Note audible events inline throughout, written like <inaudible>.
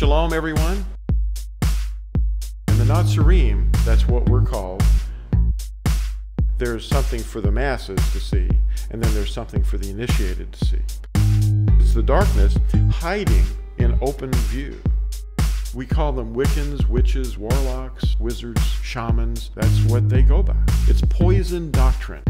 Shalom, everyone. In the Nazarene, that's what we're called. There's something for the masses to see, and then there's something for the initiated to see. It's the darkness hiding in open view. We call them Wiccans, witches, warlocks, wizards, shamans. That's what they go by. It's poison doctrine.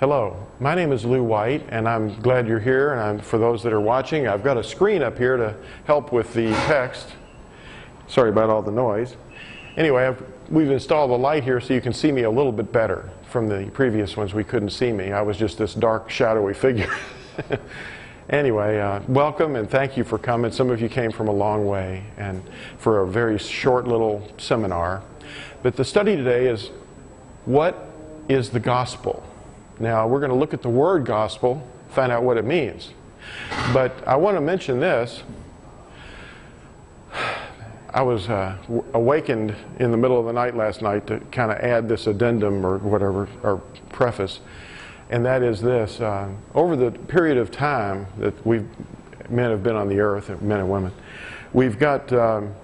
Hello, my name is Lew White, and I'm glad you're here. And I'm, for those that are watching, I've got a screen up here to help with the text. Sorry about all the noise. Anyway, I've, we've installed a light here so you can see me a little bit better. From the previous ones, we couldn't see me. I was just this dark, shadowy figure. <laughs> anyway, uh, welcome and thank you for coming. Some of you came from a long way and for a very short little seminar. But the study today is what is the gospel? Now, we're going to look at the word gospel, find out what it means. But I want to mention this. I was uh, awakened in the middle of the night last night to kind of add this addendum or whatever, or preface, and that is this. Uh, over the period of time that we men have been on the earth, men and women, we've got um,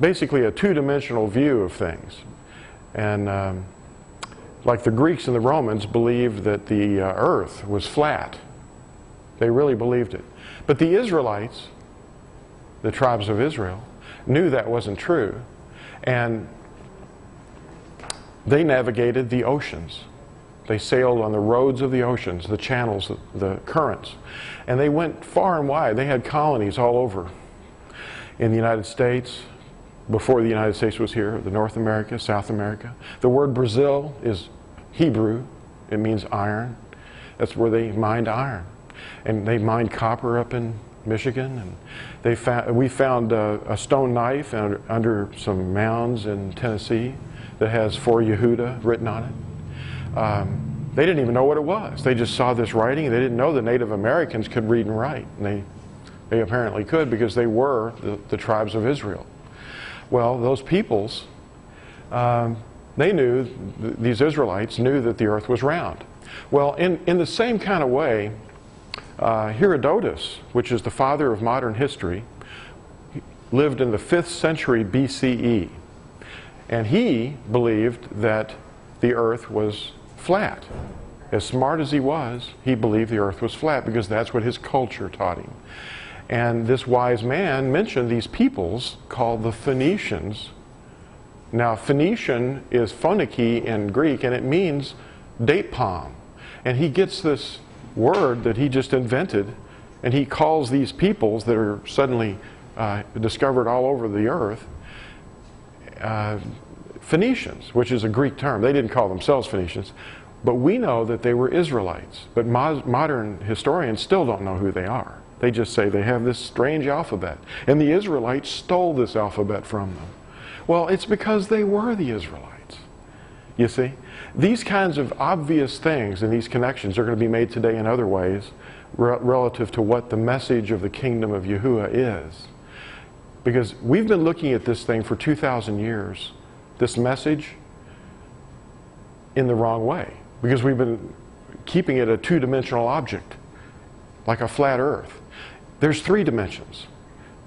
basically a two dimensional view of things. And um, like the Greeks and the Romans believed that the uh, earth was flat. They really believed it. But the Israelites, the tribes of Israel, knew that wasn't true. And they navigated the oceans. They sailed on the roads of the oceans, the channels, the currents. And they went far and wide. They had colonies all over in the United States, before the United States was here, the North America, South America. The word Brazil is Hebrew. It means iron. That's where they mined iron. And they mined copper up in Michigan. And they found, we found a, a stone knife under, under, some mounds in Tennessee that has for Yehuda written on it. Um, they didn't even know what it was. They just saw this writing. They didn't know the Native Americans could read and write. And they, they apparently could because they were the, the tribes of Israel. Well, those peoples, um, they knew, th these Israelites knew that the earth was round. Well, in, in the same kind of way, uh, Herodotus, which is the father of modern history, lived in the 5th century BCE. And he believed that the earth was flat. As smart as he was, he believed the earth was flat because that's what his culture taught him. And this wise man mentioned these peoples called the Phoenicians. Now, Phoenician is Phoenike in Greek, and it means date palm. And he gets this word that he just invented, and he calls these peoples that are suddenly uh, discovered all over the earth uh, Phoenicians, which is a Greek term. They didn't call themselves Phoenicians, but we know that they were Israelites. But mo modern historians still don't know who they are. They just say they have this strange alphabet. And the Israelites stole this alphabet from them. Well, it's because they were the Israelites. You see? These kinds of obvious things and these connections are going to be made today in other ways re relative to what the message of the kingdom of Yahuwah is. Because we've been looking at this thing for 2,000 years, this message, in the wrong way. Because we've been keeping it a two dimensional object, like a flat earth. There's three dimensions.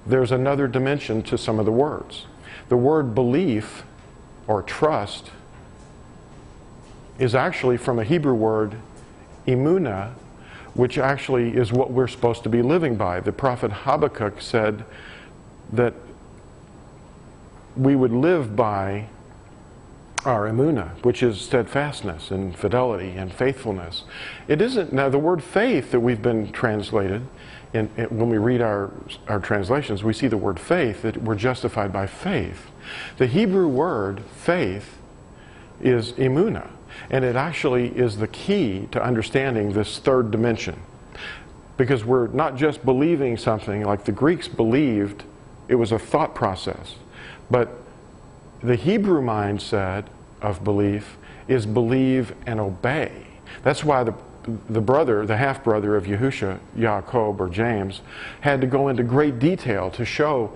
There's another dimension to some of the words. The word belief or trust is actually from a Hebrew word, imuna, which actually is what we're supposed to be living by. The prophet Habakkuk said that we would live by our emuna, which is steadfastness and fidelity and faithfulness. It isn't, now the word faith that we've been translated in, in, when we read our, our translations, we see the word faith, that we're justified by faith. The Hebrew word faith is imuna, and it actually is the key to understanding this third dimension. Because we're not just believing something like the Greeks believed, it was a thought process. But the Hebrew mindset of belief is believe and obey. That's why the the brother, the half brother of Yahusha, Jacob or James, had to go into great detail to show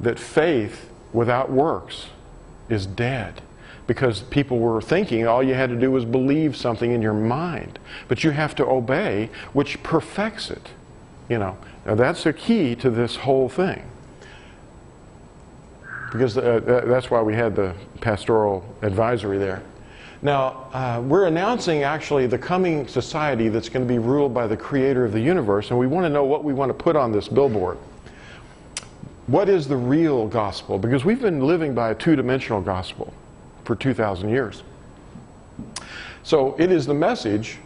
that faith without works is dead. Because people were thinking all you had to do was believe something in your mind. But you have to obey, which perfects it. You know, now that's the key to this whole thing. Because uh, that's why we had the pastoral advisory there. Now, uh, we're announcing actually the coming society that's going to be ruled by the creator of the universe, and we want to know what we want to put on this billboard. What is the real gospel? Because we've been living by a two dimensional gospel for 2,000 years. So it is the message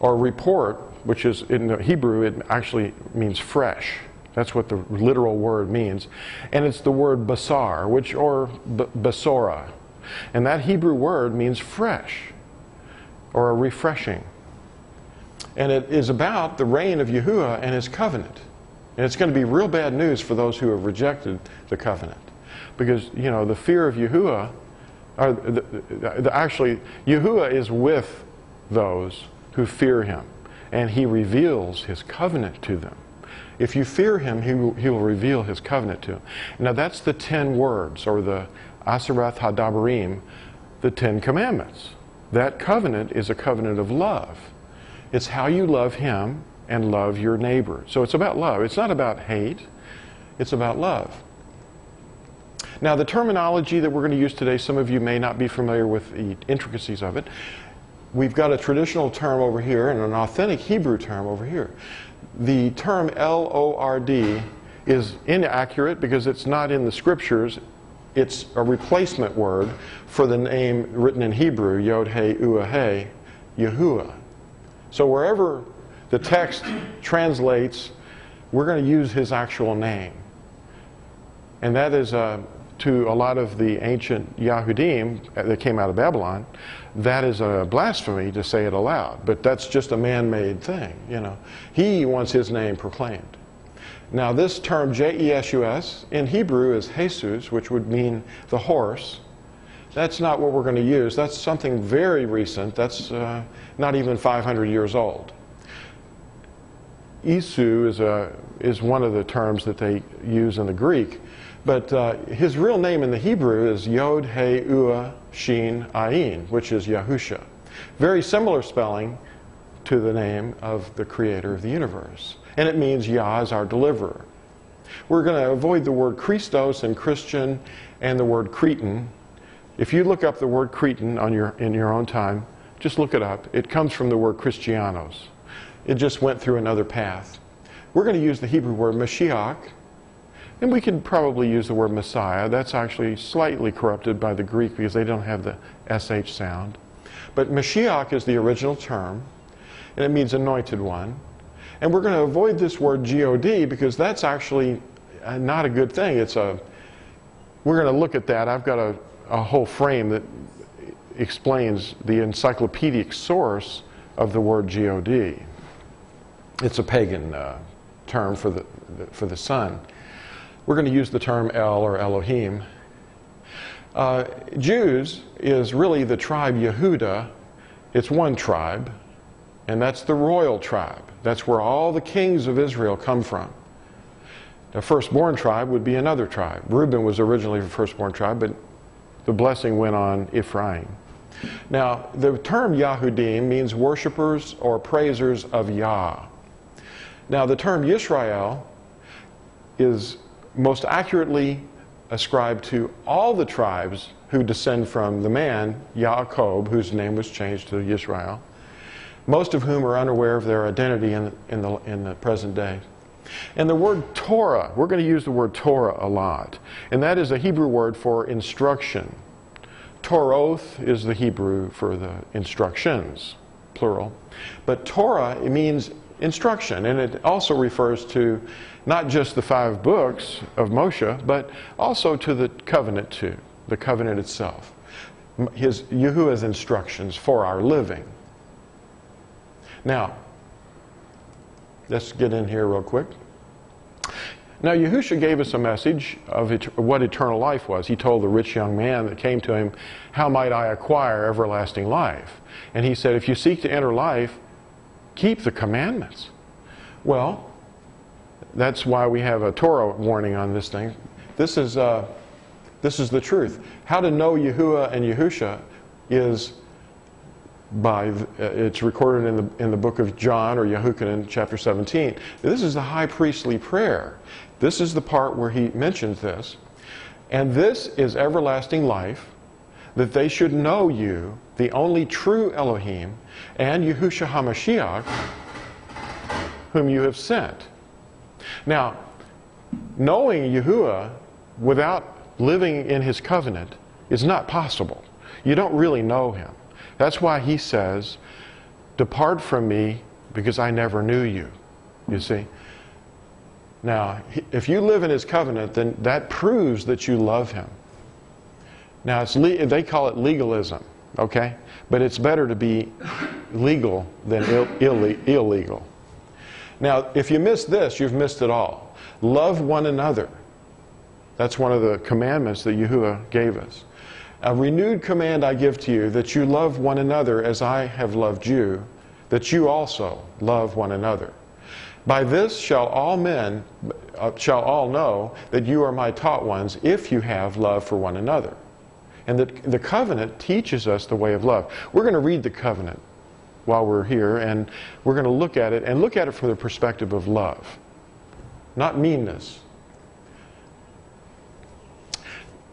or report, which is in the Hebrew, it actually means fresh. That's what the literal word means. And it's the word basar, which, or basora, and that Hebrew word means fresh or a refreshing. And it is about the reign of Yahuwah and his covenant. And it's going to be real bad news for those who have rejected the covenant. Because, you know, the fear of Yahuwah, or the, the, the, actually, Yahuwah is with those who fear him. And he reveals his covenant to them. If you fear him, he will, he will reveal his covenant to them. Now, that's the ten words, or the Asarath Hadabarim, the Ten Commandments. That covenant is a covenant of love. It's how you love Him and love your neighbor. So it's about love. It's not about hate, it's about love. Now, the terminology that we're going to use today, some of you may not be familiar with the intricacies of it. We've got a traditional term over here and an authentic Hebrew term over here. The term L O R D is inaccurate because it's not in the scriptures it's a replacement word for the name written in Hebrew, Yod He Ua He, Yahuwah. So wherever the text translates, we're going to use his actual name. And that is uh, to a lot of the ancient Yahudim that came out of Babylon, that is a blasphemy to say it aloud. But that's just a man-made thing, you know. He wants his name proclaimed. Now, this term J-E-S-U-S in Hebrew is Jesus, which would mean the horse. That's not what we're going to use. That's something very recent. That's uh, not even 500 years old. Isu is, a, is one of the terms that they use in the Greek, but uh, his real name in the Hebrew is Yod He Ua Shin Ayin, which is Yahusha. Very similar spelling to the name of the creator of the universe and it means Yah is our deliverer. We're going to avoid the word Christos and Christian and the word cretin. If you look up the word cretin on your, in your own time, just look it up. It comes from the word Christianos. It just went through another path. We're going to use the Hebrew word Mashiach, and we can probably use the word Messiah. That's actually slightly corrupted by the Greek because they don't have the SH sound. But Mashiach is the original term, and it means anointed one. And we're going to avoid this word God because that's actually uh, not a good thing. It's a, we're going to look at that. I've got a, a whole frame that explains the encyclopedic source of the word God. It's a pagan uh, term for the, for the sun. We're going to use the term El or Elohim. Uh, Jews is really the tribe Yehuda. It's one tribe, and that's the royal tribe. That's where all the kings of Israel come from. The firstborn tribe would be another tribe. Reuben was originally the firstborn tribe, but the blessing went on Ephraim. Now, the term Yahudim means worshippers or praisers of Yah. Now, the term Yisrael is most accurately ascribed to all the tribes who descend from the man, Yaakov, whose name was changed to Yisrael, most of whom are unaware of their identity in, in, the, in the present day. And the word Torah, we're going to use the word Torah a lot, and that is a Hebrew word for instruction. Toroth is the Hebrew for the instructions, plural. But Torah it means instruction, and it also refers to not just the five books of Moshe, but also to the covenant too, the covenant itself. His Yahuwah's instructions for our living. Now, let's get in here real quick. Now, Yahusha gave us a message of et what eternal life was. He told the rich young man that came to him, How might I acquire everlasting life? And he said, If you seek to enter life, keep the commandments. Well, that's why we have a Torah warning on this thing. This is, uh, this is the truth. How to know Yahuwah and Yahusha is by, uh, it's recorded in the, in the book of John or Yehukanan, chapter 17. This is the high priestly prayer. This is the part where he mentions this. And this is everlasting life, that they should know you, the only true Elohim, and Yahusha HaMashiach, whom you have sent. Now, knowing Yahuwah without living in his covenant is not possible. You don't really know him. That's why he says, Depart from me because I never knew you. You see? Now, if you live in his covenant, then that proves that you love him. Now, it's le- they call it legalism, okay? But it's better to be legal than Ill- Ill- illegal. Now, if you miss this, you've missed it all. Love one another. That's one of the commandments that Yahuwah gave us. A renewed command I give to you that you love one another as I have loved you, that you also love one another. By this shall all men, uh, shall all know that you are my taught ones if you have love for one another. And that the covenant teaches us the way of love. We're going to read the covenant while we're here, and we're going to look at it and look at it from the perspective of love, not meanness.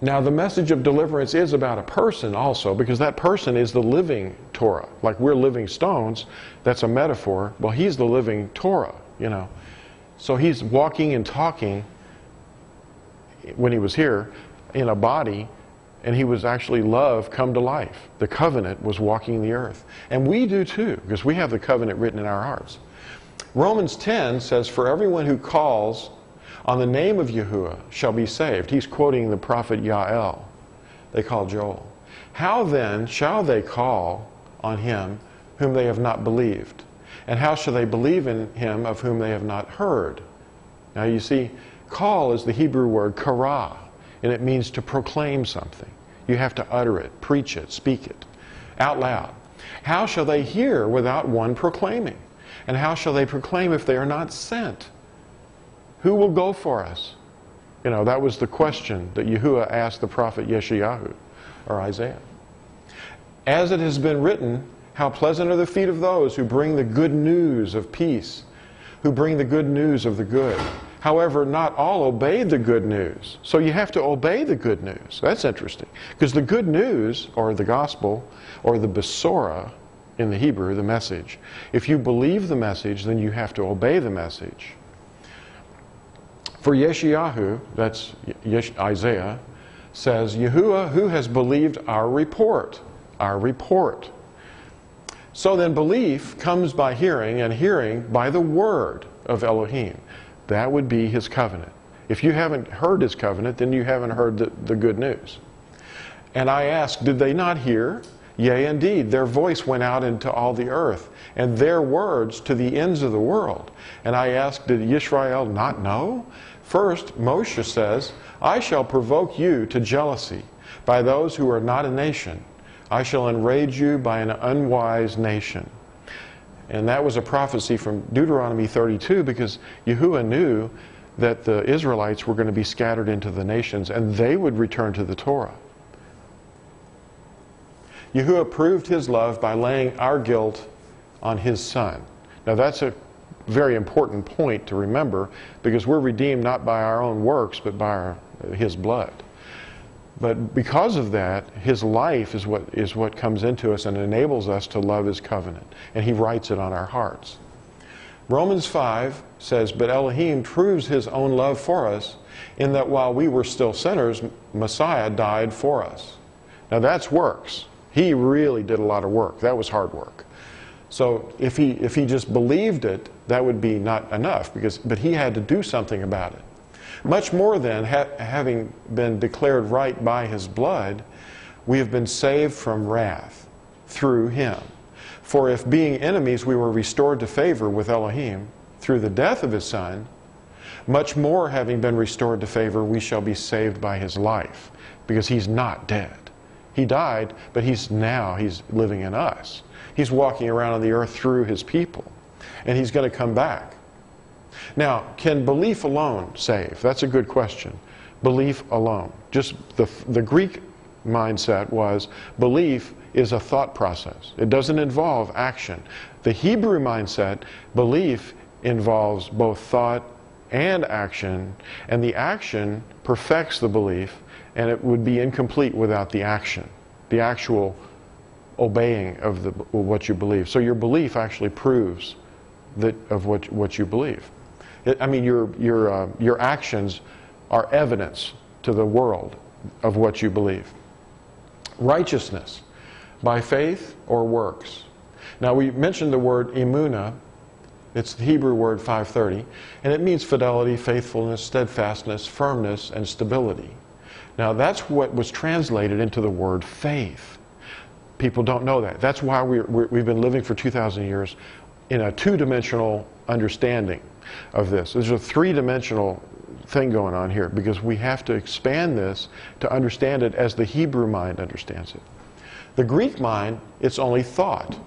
Now, the message of deliverance is about a person also, because that person is the living Torah. Like we're living stones, that's a metaphor. Well, he's the living Torah, you know. So he's walking and talking when he was here in a body and he was actually love come to life. The covenant was walking the earth. And we do too, because we have the covenant written in our hearts. Romans 10 says, For everyone who calls on the name of Yahuwah shall be saved. He's quoting the prophet Yael. They call Joel. How then shall they call on him whom they have not believed? And how shall they believe in him of whom they have not heard? Now you see, call is the Hebrew word kara and it means to proclaim something. You have to utter it, preach it, speak it out loud. How shall they hear without one proclaiming? And how shall they proclaim if they are not sent? Who will go for us? You know, that was the question that Yahuwah asked the prophet Yeshayahu or Isaiah. As it has been written, how pleasant are the feet of those who bring the good news of peace, who bring the good news of the good. However, not all obeyed the good news. So you have to obey the good news. That's interesting. Because the good news, or the gospel, or the besora in the Hebrew, the message, if you believe the message, then you have to obey the message. For Yeshayahu, that's Isaiah, says, Yahuwah, who has believed our report? Our report. So then belief comes by hearing, and hearing by the word of Elohim. That would be his covenant. If you haven't heard his covenant, then you haven't heard the, the good news. And I ask, Did they not hear? Yea, indeed, their voice went out into all the earth, and their words to the ends of the world. And I asked, Did Israel not know? First, Moshe says, I shall provoke you to jealousy by those who are not a nation. I shall enrage you by an unwise nation. And that was a prophecy from Deuteronomy 32 because Yahuwah knew that the Israelites were going to be scattered into the nations and they would return to the Torah. Yahuwah proved his love by laying our guilt on his son. Now that's a very important point to remember because we're redeemed not by our own works but by our, his blood. But because of that, his life is what, is what comes into us and enables us to love his covenant. And he writes it on our hearts. Romans 5 says, But Elohim proves his own love for us in that while we were still sinners, Messiah died for us. Now that's works. He really did a lot of work. That was hard work. So if he, if he just believed it, that would be not enough, because, but he had to do something about it. Much more than ha having been declared right by his blood, we have been saved from wrath through him. For if being enemies we were restored to favor with Elohim through the death of his son, much more having been restored to favor, we shall be saved by his life, because he's not dead. He died, but he's now he's living in us. He's walking around on the earth through his people. and he's going to come back. Now, can belief alone save? That's a good question. Belief alone. Just the, the Greek mindset was belief is a thought process, it doesn't involve action. The Hebrew mindset, belief involves both thought and action, and the action perfects the belief, and it would be incomplete without the action, the actual obeying of the, what you believe. So your belief actually proves that of what, what you believe. It, I mean, your, your, uh, your actions are evidence to the world of what you believe. Righteousness, by faith or works. Now, we mentioned the word emuna. It's the Hebrew word 530, and it means fidelity, faithfulness, steadfastness, firmness, and stability. Now, that's what was translated into the word faith. People don't know that. That's why we have been living for 2,000 years in a two dimensional understanding of this. There's a three dimensional thing going on here because we have to expand this to understand it as the Hebrew mind understands it. The Greek mind, it's only thought.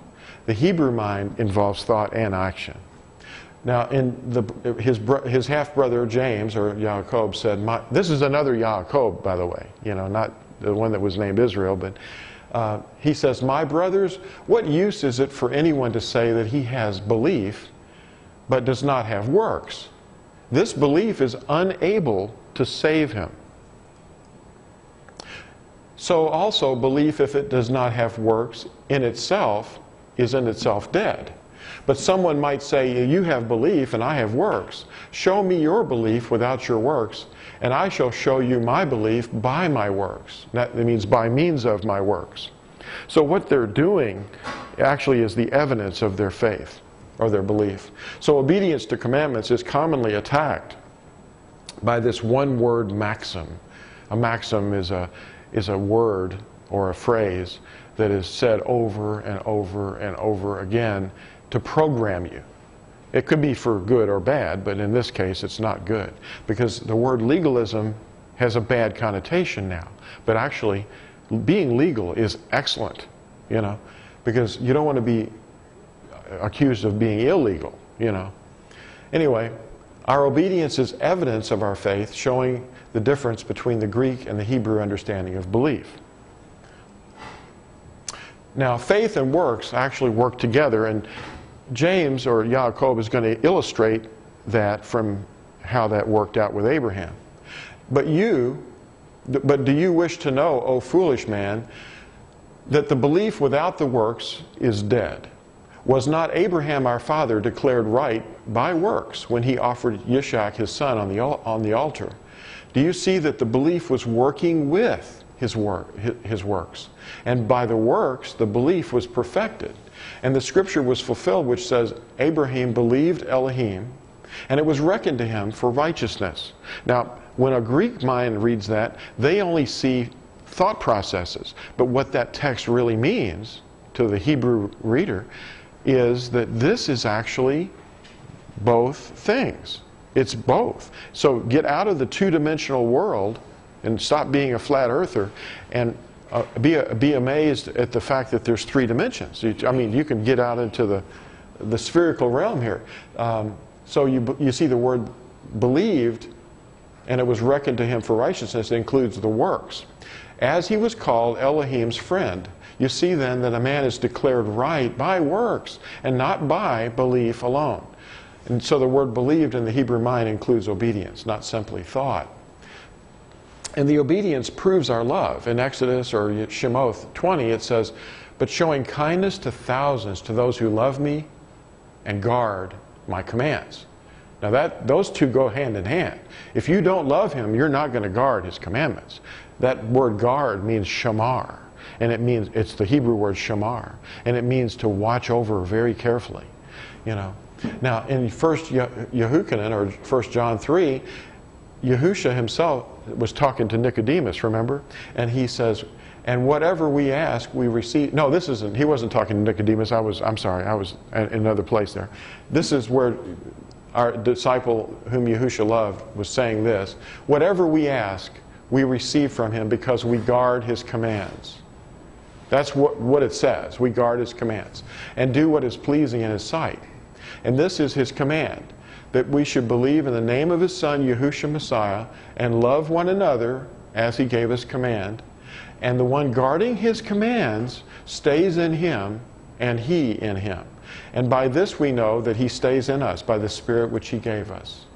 The Hebrew mind involves thought and action. Now, in the, his, his half brother James, or Yaakov, said, This is another Yaakov, by the way, you know, not the one that was named Israel, but uh, he says, My brothers, what use is it for anyone to say that he has belief but does not have works? This belief is unable to save him. So, also, belief, if it does not have works in itself, is in itself dead. But someone might say, You have belief and I have works. Show me your belief without your works, and I shall show you my belief by my works. That means by means of my works. So, what they're doing actually is the evidence of their faith or their belief. So, obedience to commandments is commonly attacked by this one word maxim. A maxim is a, is a word or a phrase that is said over and over and over again to program you. It could be for good or bad, but in this case, it's not good because the word legalism has a bad connotation now. But actually, being legal is excellent, you know, because you don't want to be accused of being illegal, you know. Anyway, our obedience is evidence of our faith, showing the difference between the Greek and the Hebrew understanding of belief. Now, faith and works actually work together, and James or Yaakov is going to illustrate that from how that worked out with Abraham. But you, but do you wish to know, O foolish man, that the belief without the works is dead? Was not Abraham our father declared right by works when he offered Yishak his son on the, on the altar? Do you see that the belief was working with his, work, his works? And by the works, the belief was perfected. And the scripture was fulfilled, which says, Abraham believed Elohim, and it was reckoned to him for righteousness. Now, when a Greek mind reads that, they only see thought processes. But what that text really means to the Hebrew reader is that this is actually both things. It's both. So get out of the two dimensional world and stop being a flat earther and uh, be, be amazed at the fact that there's three dimensions. You, I mean, you can get out into the, the spherical realm here. Um, so you, you see the word believed, and it was reckoned to him for righteousness. It includes the works. As he was called Elohim's friend. You see then that a man is declared right by works and not by belief alone. And so the word believed in the Hebrew mind includes obedience, not simply thought. And the obedience proves our love. In Exodus or Shemoth 20, it says, But showing kindness to thousands, to those who love me and guard my commands. Now, that, those two go hand in hand. If you don't love him, you're not going to guard his commandments. That word guard means shamar, and it means, it's the Hebrew word shamar, and it means to watch over very carefully, you know. Now, in First Yehukanan, or First John 3, Yahusha himself was talking to Nicodemus, remember? And he says, and whatever we ask, we receive. No, this isn't. He wasn't talking to Nicodemus. I was, I'm sorry, I was in another place there. This is where our disciple, whom Yahusha loved, was saying this Whatever we ask, we receive from him because we guard his commands. That's what, what it says. We guard his commands and do what is pleasing in his sight. And this is his command that we should believe in the name of his Son, Yahushua Messiah, and love one another as he gave us command. And the one guarding his commands stays in him, and he in him. And by this we know that he stays in us, by the Spirit which he gave us.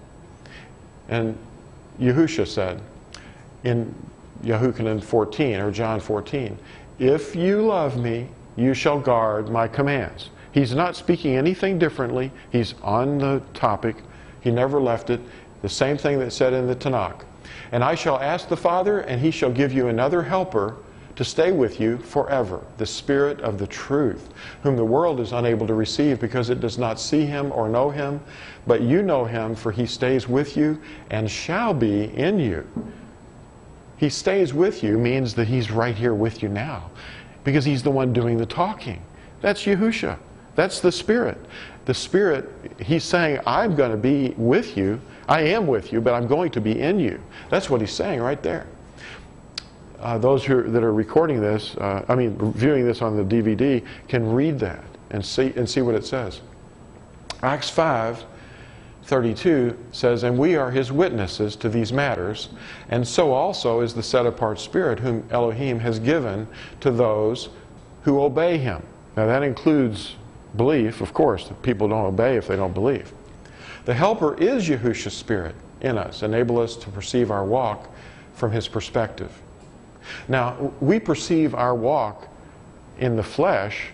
And Yahushua said in Yehukanan 14, or John 14, If you love me, you shall guard my commands. He's not speaking anything differently. He's on the topic. He never left it. The same thing that said in the Tanakh. And I shall ask the Father, and he shall give you another helper to stay with you forever, the Spirit of the truth, whom the world is unable to receive because it does not see him or know him. But you know him, for he stays with you and shall be in you. He stays with you means that he's right here with you now because he's the one doing the talking. That's Yahusha. That's the Spirit. The Spirit, he's saying, I'm going to be with you. I am with you, but I'm going to be in you. That's what he's saying right there. Uh, those who, that are recording this, uh, I mean, viewing this on the DVD, can read that and see, and see what it says. Acts 5 32 says, And we are his witnesses to these matters, and so also is the set apart Spirit whom Elohim has given to those who obey him. Now that includes belief, of course. People don't obey if they don't believe. The Helper is Yahushua's Spirit in us, enable us to perceive our walk from his perspective. Now, we perceive our walk in the flesh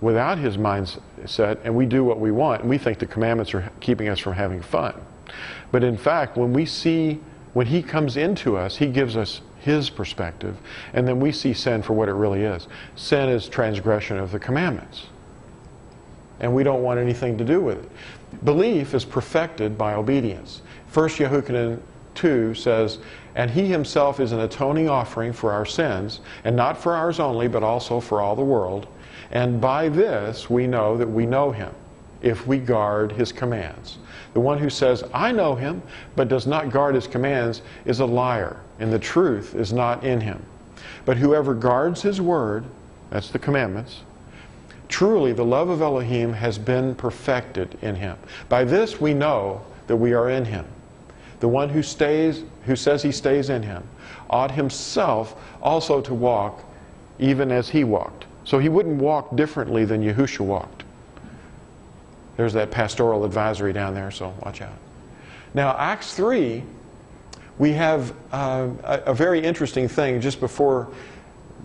without his mindset and we do what we want and we think the commandments are keeping us from having fun. But in fact, when we see, when he comes into us, he gives us his perspective and then we see sin for what it really is. Sin is transgression of the commandments. And we don't want anything to do with it. Belief is perfected by obedience. First Yehukanan 2 says, And he himself is an atoning offering for our sins, and not for ours only, but also for all the world. And by this we know that we know him, if we guard his commands. The one who says, I know him, but does not guard his commands, is a liar, and the truth is not in him. But whoever guards his word, that's the commandments, truly the love of Elohim has been perfected in him. By this we know that we are in him. The one who stays, who says he stays in him, ought himself also to walk even as he walked. So he wouldn't walk differently than Yahushua walked. There's that pastoral advisory down there, so watch out. Now, Acts 3, we have uh, a, a, very interesting thing just before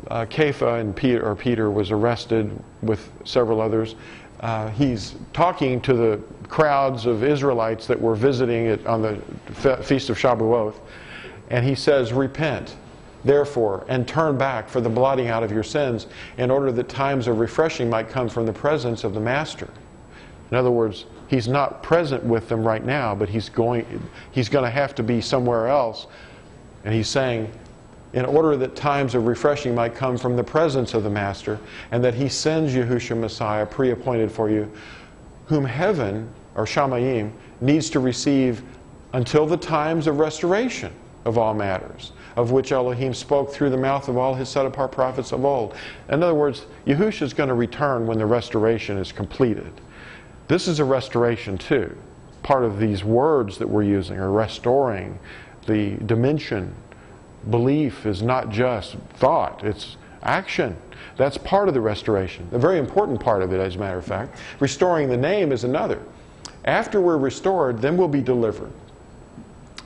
uh, Kepha and Peter, or Peter was arrested with several others. Uh, he's talking to the crowds of Israelites that were visiting it on the Feast of Shavuot, and he says, Repent therefore, and turn back for the blotting out of your sins, in order that times of refreshing might come from the presence of the Master. In other words, he's not present with them right now, but he's going, he's going to have to be somewhere else. And he's saying, in order that times of refreshing might come from the presence of the Master, and that he sends Yahushua Messiah pre appointed for you, whom heaven, or Shamayim, needs to receive until the times of restoration of all matters of which Elohim spoke through the mouth of all his set apart prophets of old. In other words, Yahushua is going to return when the restoration is completed. This is a restoration too. Part of these words that we're using are restoring the dimension. Belief is not just thought, it's action. That's part of the restoration. A very important part of it, as a matter of fact. Restoring the name is another. After we're restored, then we'll be delivered.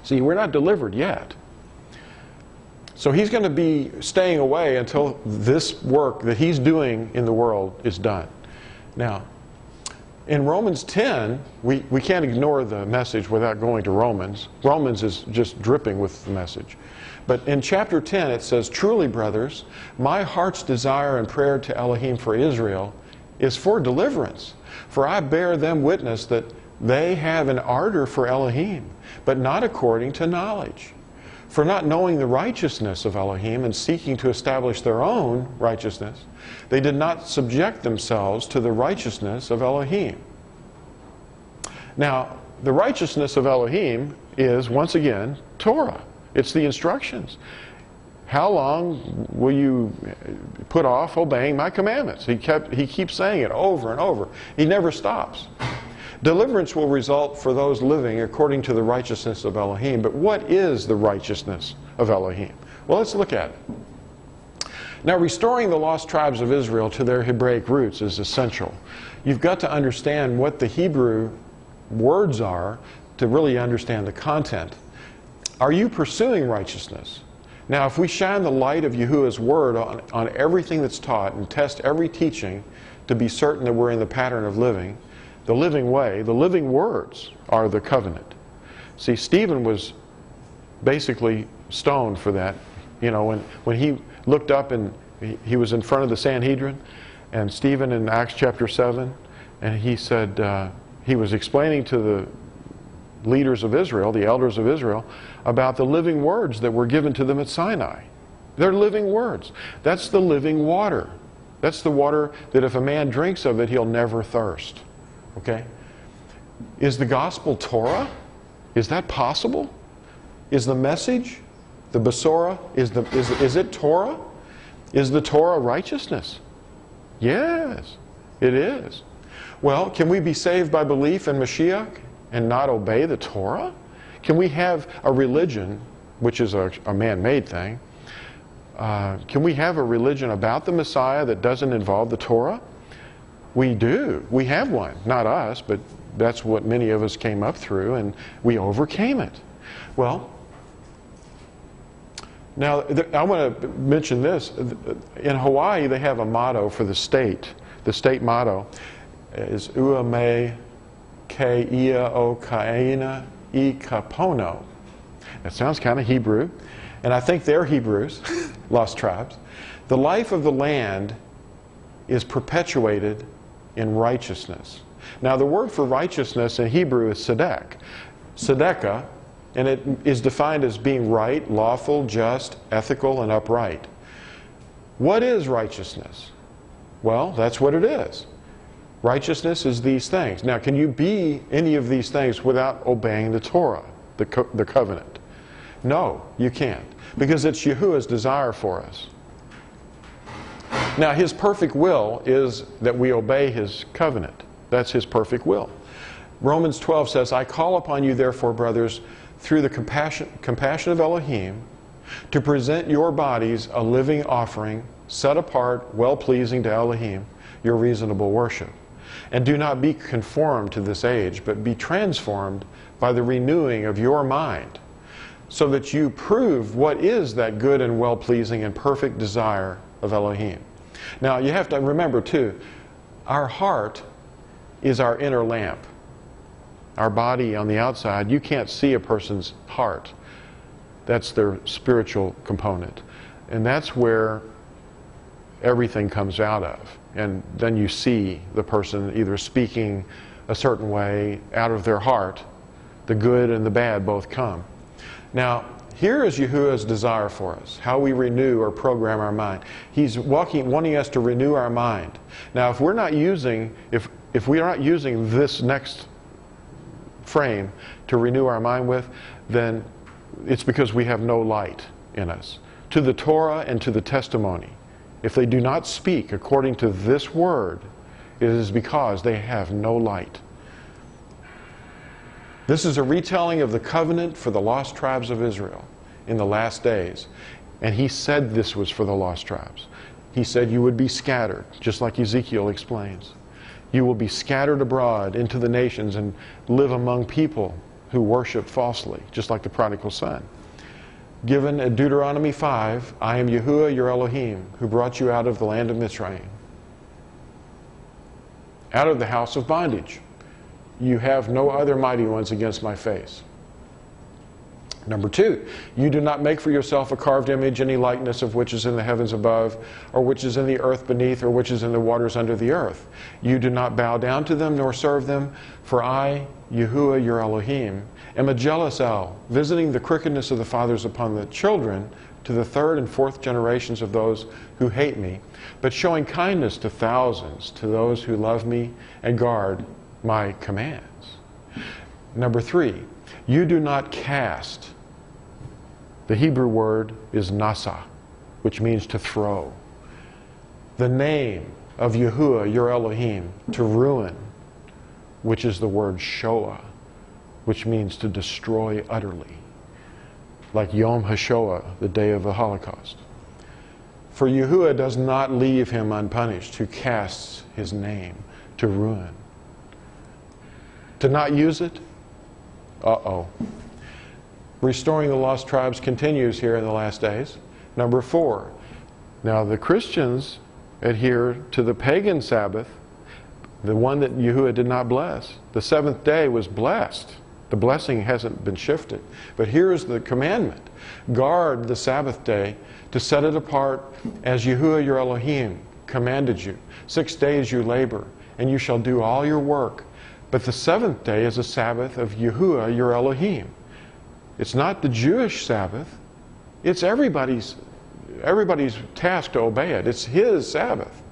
See, we're not delivered yet. So he's going to be staying away until this work that he's doing in the world is done. Now, in Romans 10, we, we can't ignore the message without going to Romans. Romans is just dripping with the message. But in chapter 10, it says, Truly, brothers, my heart's desire and prayer to Elohim for Israel is for deliverance. For I bear them witness that they have an ardor for Elohim, but not according to knowledge for not knowing the righteousness of Elohim and seeking to establish their own righteousness, they did not subject themselves to the righteousness of Elohim. Now, the righteousness of Elohim is, once again, Torah. It's the instructions. How long will you put off obeying my commandments? He, kept, he keeps saying it over and over. He never stops. Deliverance will result for those living according to the righteousness of Elohim. But what is the righteousness of Elohim? Well, let's look at it. Now, restoring the lost tribes of Israel to their Hebraic roots is essential. You've got to understand what the Hebrew words are to really understand the content. Are you pursuing righteousness? Now, if we shine the light of Yahuwah's word on, on everything that's taught and test every teaching to be certain that we're in the pattern of living, the living way, the living words are the covenant. See, Stephen was basically stoned for that. You know, when, when he looked up and he, he was in front of the Sanhedrin, and Stephen in Acts chapter 7, and he said, uh, he was explaining to the leaders of Israel, the elders of Israel, about the living words that were given to them at Sinai. They're living words. That's the living water. That's the water that if a man drinks of it, he'll never thirst. Okay? Is the gospel Torah? Is that possible? Is the message, the Basora, is, the, is, is it Torah? Is the Torah righteousness? Yes, it is. Well, can we be saved by belief in Mashiach and not obey the Torah? Can we have a religion, which is a, a man made thing? Uh, can we have a religion about the Messiah that doesn't involve the Torah? We do. We have one. Not us, but that's what many of us came up through, and we overcame it. Well, now I want to mention this. In Hawaii, they have a motto for the state. The state motto is Uame Ke Ia O Kaina I Kapono. That sounds kind of Hebrew, and I think they're Hebrews, <laughs> lost tribes. The life of the land is perpetuated in righteousness. Now, the word for righteousness in Hebrew is tzedek. Tzedekah, and it is defined as being right, lawful, just, ethical, and upright. What is righteousness? Well, that's what it is. Righteousness is these things. Now, can you be any of these things without obeying the Torah, the, co- the covenant? No, you can't, because it's Yahuwah's desire for us. Now, His perfect will is that we obey His covenant. That's His perfect will. Romans 12 says, I call upon you, therefore, brothers, through the compassion, compassion of Elohim, to present your bodies a living offering, set apart, well pleasing to Elohim, your reasonable worship. And do not be conformed to this age, but be transformed by the renewing of your mind, so that you prove what is that good and well pleasing and perfect desire of Elohim. Now, you have to remember, too, our heart is our inner lamp. Our body on the outside, you can't see a person's heart. That's their spiritual component. And that's where everything comes out of. And then you see the person either speaking a certain way out of their heart. The good and the bad both come. Now, here is Yahuwah's desire for us, how we renew or program our mind. He's walking, wanting us to renew our mind. Now, if we're not using, if, if we are not using this next frame to renew our mind with, then it's because we have no light in us. To the Torah and to the testimony. If they do not speak according to this word, it is because they have no light. This is a retelling of the covenant for the lost tribes of Israel in the last days. And he said this was for the lost tribes. He said you would be scattered, just like Ezekiel explains. You will be scattered abroad into the nations and live among people who worship falsely, just like the prodigal son. Given in Deuteronomy 5, I am Yahuwah your Elohim, who brought you out of the land of Mitzrayim, out of the house of bondage. You have no other mighty ones against my face. Number two, you do not make for yourself a carved image, any likeness of which is in the heavens above, or which is in the earth beneath, or which is in the waters under the earth. You do not bow down to them nor serve them, for I, Yahuwah your Elohim, am a jealous El, visiting the crookedness of the fathers upon the children to the third and fourth generations of those who hate me, but showing kindness to thousands, to those who love me and guard my commands. Number three, you do not cast. The Hebrew word is nasa, which means to throw. The name of Yahuwah, your Elohim, to ruin which is the word Shoah, which means to destroy utterly, like Yom HaShoah, the day of the Holocaust. For Yahuwah does not leave him unpunished who casts his name to ruin. To not use it? Uh oh. Restoring the lost tribes continues here in the last days. Number four. Now, the Christians adhere to the pagan Sabbath, the one that Yahuwah did not bless. The seventh day was blessed. The blessing hasn't been shifted. But here is the commandment guard the Sabbath day to set it apart as Yahuwah your Elohim commanded you. Six days you labor, and you shall do all your work. But the seventh day is a Sabbath of Yahuwah your Elohim. It's not the Jewish Sabbath, it's everybody's, everybody's task to obey it. It's his Sabbath.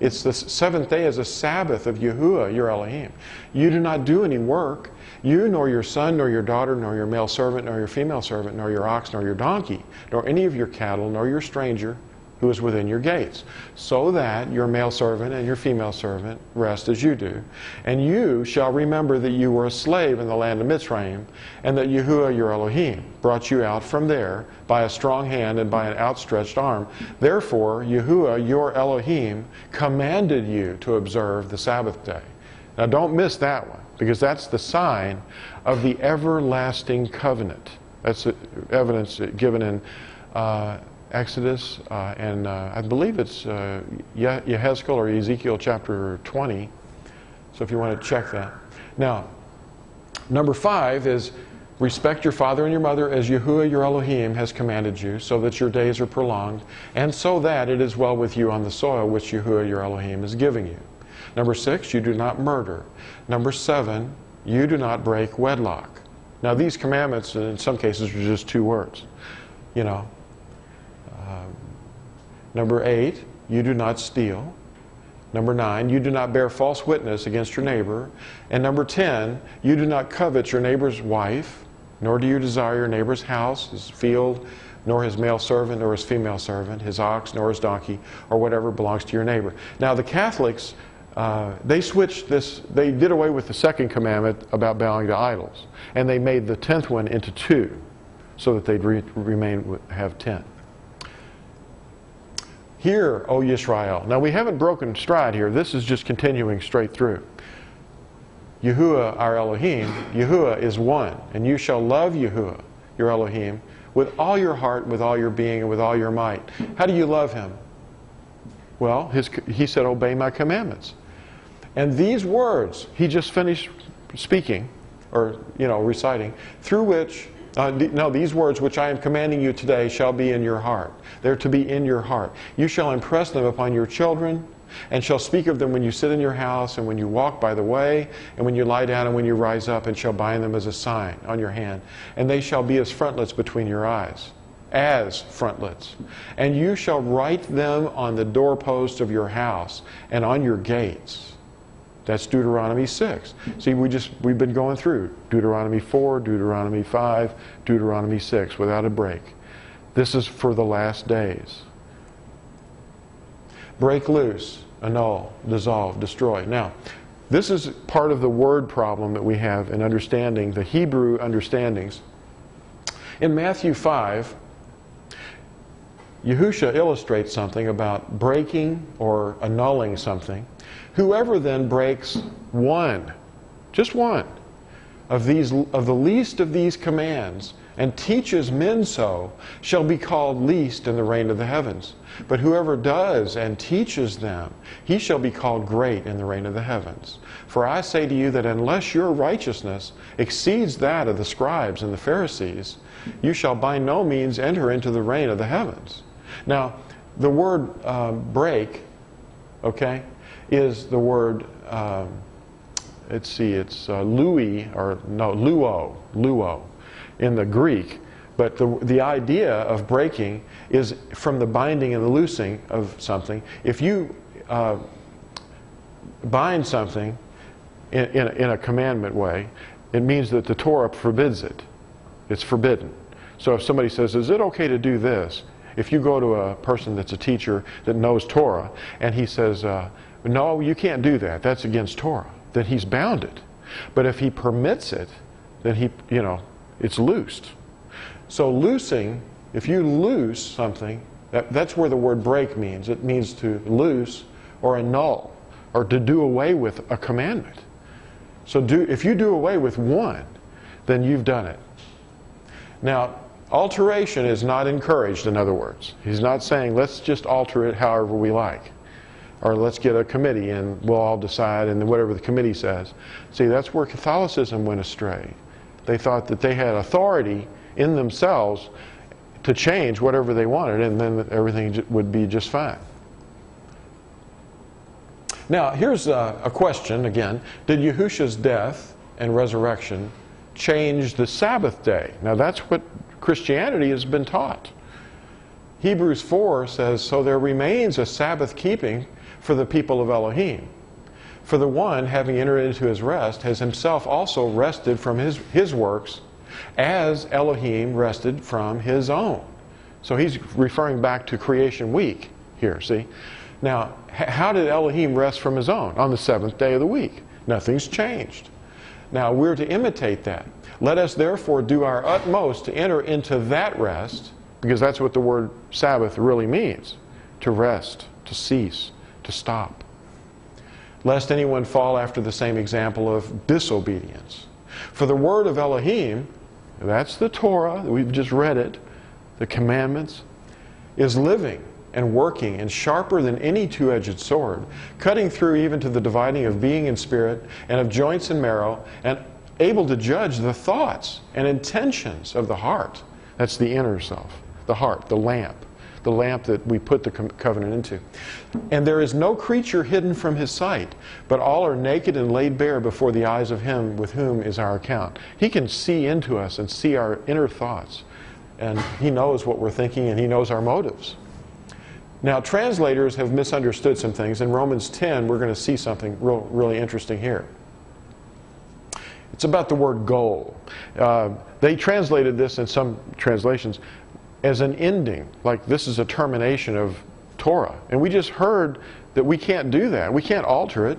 It's the seventh day as a Sabbath of Yahuwah, your Elohim. You do not do any work. You, nor your son, nor your daughter, nor your male servant, nor your female servant, nor your ox, nor your donkey, nor any of your cattle, nor your stranger who is within your gates, so that your male servant and your female servant rest as you do. And you shall remember that you were a slave in the land of Mitzrayim, and that Yahuwah your Elohim brought you out from there by a strong hand and by an outstretched arm. Therefore, Yahuwah your Elohim commanded you to observe the Sabbath day. Now, don't miss that one, because that's the sign of the everlasting covenant. That's evidence given in. Uh, Exodus, uh, and uh, I believe it's uh, Yehezkel or Ezekiel chapter 20. So if you want to check that. Now, number five is respect your father and your mother as Yahuwah your Elohim has commanded you, so that your days are prolonged, and so that it is well with you on the soil which Yahuwah your Elohim is giving you. Number six, you do not murder. Number seven, you do not break wedlock. Now, these commandments, in some cases, are just two words. You know, um, number eight, you do not steal. Number nine, you do not bear false witness against your neighbor. And number 10, you do not covet your neighbor's wife, nor do you desire your neighbor's house, his field, nor his male servant, nor his female servant, his ox, nor his donkey, or whatever belongs to your neighbor. Now, the Catholics, uh, they switched this, they did away with the second commandment about bowing to idols, and they made the tenth one into two so that they'd re remain, have ten. Hear, O Yisrael. Now we haven't broken stride here. This is just continuing straight through. Yahuwah, our Elohim, Yahuwah is one, and you shall love Yahuwah, your Elohim, with all your heart, with all your being, and with all your might. How do you love him? Well, his, he said, Obey my commandments. And these words, he just finished speaking, or, you know, reciting, through which uh, no, these words which I am commanding you today shall be in your heart. They're to be in your heart. You shall impress them upon your children, and shall speak of them when you sit in your house, and when you walk by the way, and when you lie down, and when you rise up, and shall bind them as a sign on your hand. And they shall be as frontlets between your eyes. As frontlets. And you shall write them on the doorpost of your house and on your gates. That's Deuteronomy 6. See, we just we've been going through Deuteronomy 4, Deuteronomy 5, Deuteronomy 6 without a break. This is for the last days. Break loose, annul, dissolve, destroy. Now, this is part of the word problem that we have in understanding the Hebrew understandings. In Matthew 5, Yahusha illustrates something about breaking or annulling something. Whoever then breaks one, just one, of, these, of the least of these commands and teaches men so shall be called least in the reign of the heavens. But whoever does and teaches them, he shall be called great in the reign of the heavens. For I say to you that unless your righteousness exceeds that of the scribes and the Pharisees, you shall by no means enter into the reign of the heavens. Now, the word uh, break, okay, is the word, um, let's see, it's uh, lui, or no, luo, luo in the Greek. But the, the idea of breaking is from the binding and the loosing of something. If you uh, bind something in, in, in a commandment way, it means that the Torah forbids it. It's forbidden. So if somebody says, Is it okay to do this? If you go to a person that's a teacher that knows Torah and he says, uh, no, you can't do that. That's against Torah. Then he's bounded. But if he permits it, then he, you know, it's loosed. So loosing, if you loose something, that, that's where the word break means. It means to loose or annul or to do away with a commandment. So do, if you do away with one, then you've done it. Now, alteration is not encouraged, in other words. He's not saying, let's just alter it however we like. Or let's get a committee and we'll all decide and whatever the committee says. See, that's where Catholicism went astray. They thought that they had authority in themselves to change whatever they wanted and then everything would be just fine. Now, here's a, a question again. Did Yahusha's death and resurrection change the Sabbath day? Now, that's what Christianity has been taught. Hebrews 4 says, So there remains a Sabbath keeping for the people of Elohim. For the one, having entered into his rest, has himself also rested from his, his works, as Elohim rested from his own. So he's referring back to creation week here, see? Now, how did Elohim rest from his own? On the seventh day of the week. Nothing's changed. Now, we're to imitate that. Let us therefore do our utmost to enter into that rest, because that's what the word Sabbath really means to rest, to cease, to stop. Lest anyone fall after the same example of disobedience. For the word of Elohim, that's the Torah, we've just read it, the commandments, is living and working and sharper than any two edged sword, cutting through even to the dividing of being and spirit, and of joints and marrow, and able to judge the thoughts and intentions of the heart. That's the inner self, the heart, the lamp, the lamp that we put the covenant into. And there is no creature hidden from his sight, but all are naked and laid bare before the eyes of him with whom is our account. He can see into us and see our inner thoughts. And he knows what we're thinking and he knows our motives. Now, translators have misunderstood some things. In Romans 10, we're going to see something real, really interesting here. It's about the word goal. Uh, they translated this in some translations as an ending, like this is a termination of Torah. And we just heard that we can't do that. We can't alter it.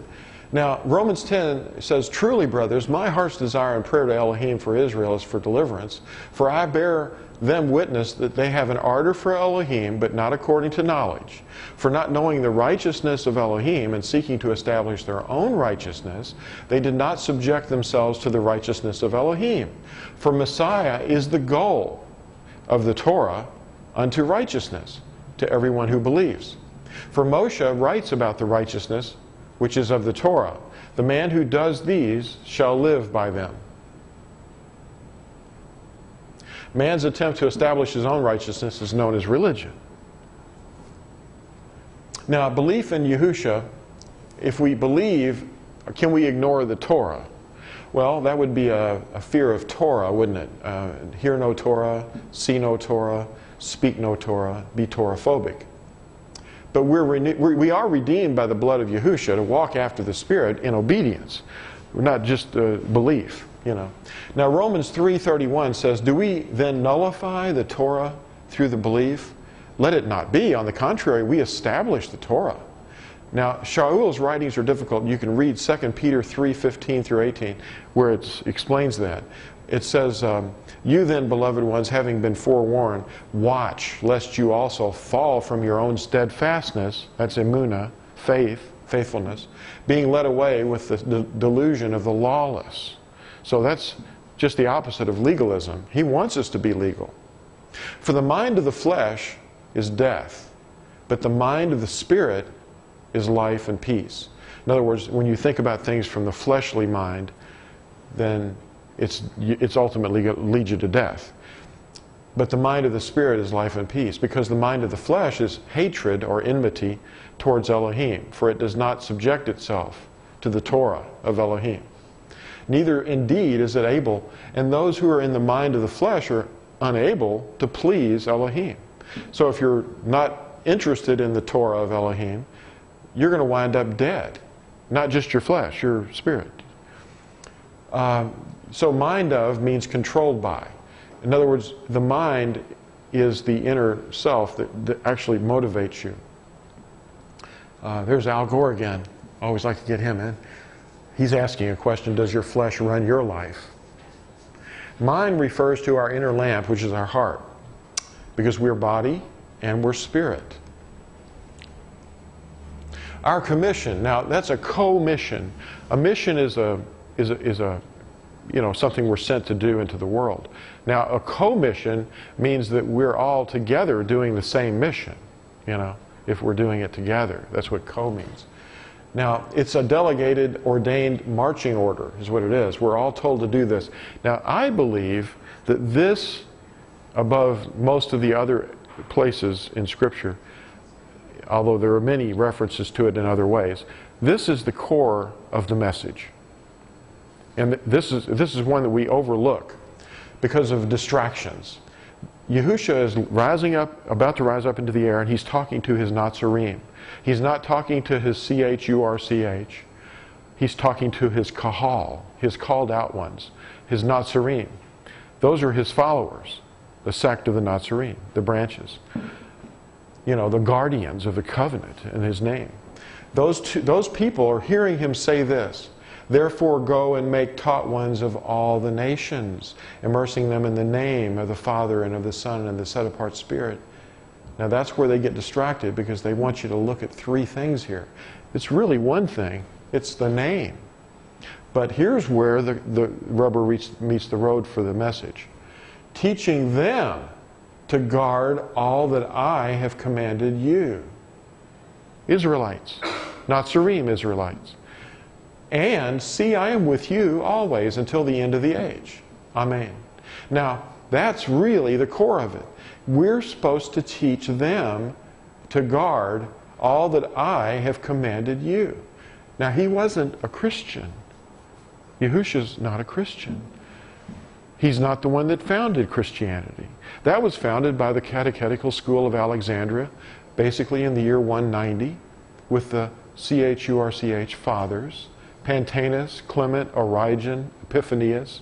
Now, Romans 10 says, Truly, brothers, my heart's desire and prayer to Elohim for Israel is for deliverance, for I bear them witness that they have an ardor for Elohim, but not according to knowledge. For not knowing the righteousness of Elohim and seeking to establish their own righteousness, they did not subject themselves to the righteousness of Elohim. For Messiah is the goal of the Torah unto righteousness to everyone who believes. For Moshe writes about the righteousness which is of the Torah. The man who does these shall live by them. Man's attempt to establish his own righteousness is known as religion. Now, belief in Yahusha, if we believe, can we ignore the Torah? Well, that would be a, a fear of Torah, wouldn't it? Uh, hear no Torah, see no Torah, speak no Torah, be Torah phobic. But we're, we are redeemed by the blood of Yahusha to walk after the Spirit in obedience. Not just uh, belief you know. Now Romans 3:31 says, "Do we then nullify the Torah through the belief? Let it not be. On the contrary, we establish the Torah." Now, Shaul's writings are difficult. You can read 2 Peter 3:15 through 18, where it explains that. It says, um, "You then, beloved ones, having been forewarned, watch lest you also fall from your own steadfastness." That's emuna, faith, faithfulness, being led away with the delusion of the lawless. So that's just the opposite of legalism. He wants us to be legal. For the mind of the flesh is death, but the mind of the spirit is life and peace. In other words, when you think about things from the fleshly mind, then it's, it's ultimately going to lead you to death. But the mind of the spirit is life and peace, because the mind of the flesh is hatred or enmity towards Elohim, for it does not subject itself to the Torah of Elohim neither indeed is it able. And those who are in the mind of the flesh are unable to please Elohim. So if you're not interested in the Torah of Elohim, you're going to wind up dead. Not just your flesh, your spirit. Um, so mind of means controlled by. In other words, the mind is the inner self that, that actually motivates you. Uh, there's Al Gore again. Always like to get him in He's asking a question Does your flesh run your life? Mind refers to our inner lamp, which is our heart, because we're body and we're spirit. Our commission, now that's a co-mission. A mission is a, is a, is a you know, something we're sent to do into the world. Now, a co-mission means that we're all together doing the same mission, you know, if we're doing it together. That's what co means. Now, it's a delegated, ordained marching order, is what it is. We're all told to do this. Now, I believe that this, above most of the other places in Scripture, although there are many references to it in other ways, this is the core of the message. And this is, this is one that we overlook because of distractions. Yahusha is rising up, about to rise up into the air, and he's talking to his Nazarene. He's not talking to his C-H-U-R-C-H. He's talking to his Kahal, his called out ones, his Nazarene. Those are his followers, the sect of the Nazarene, the branches. You know, the guardians of the covenant in his name. Those, two, those people are hearing him say this. Therefore, go and make taught ones of all the nations, immersing them in the name of the Father and of the Son and the set apart Spirit. Now, that's where they get distracted because they want you to look at three things here. It's really one thing, it's the name. But here's where the, the rubber meets the road for the message teaching them to guard all that I have commanded you. Israelites, not Nazarene Israelites. And see, I am with you always until the end of the age. Amen. Now, that's really the core of it. We're supposed to teach them to guard all that I have commanded you. Now, he wasn't a Christian. Yahusha's not a Christian. He's not the one that founded Christianity. That was founded by the Catechetical School of Alexandria, basically in the year 190, with the CHURCH fathers, Pantaenus, Clement, Origen, Epiphanius,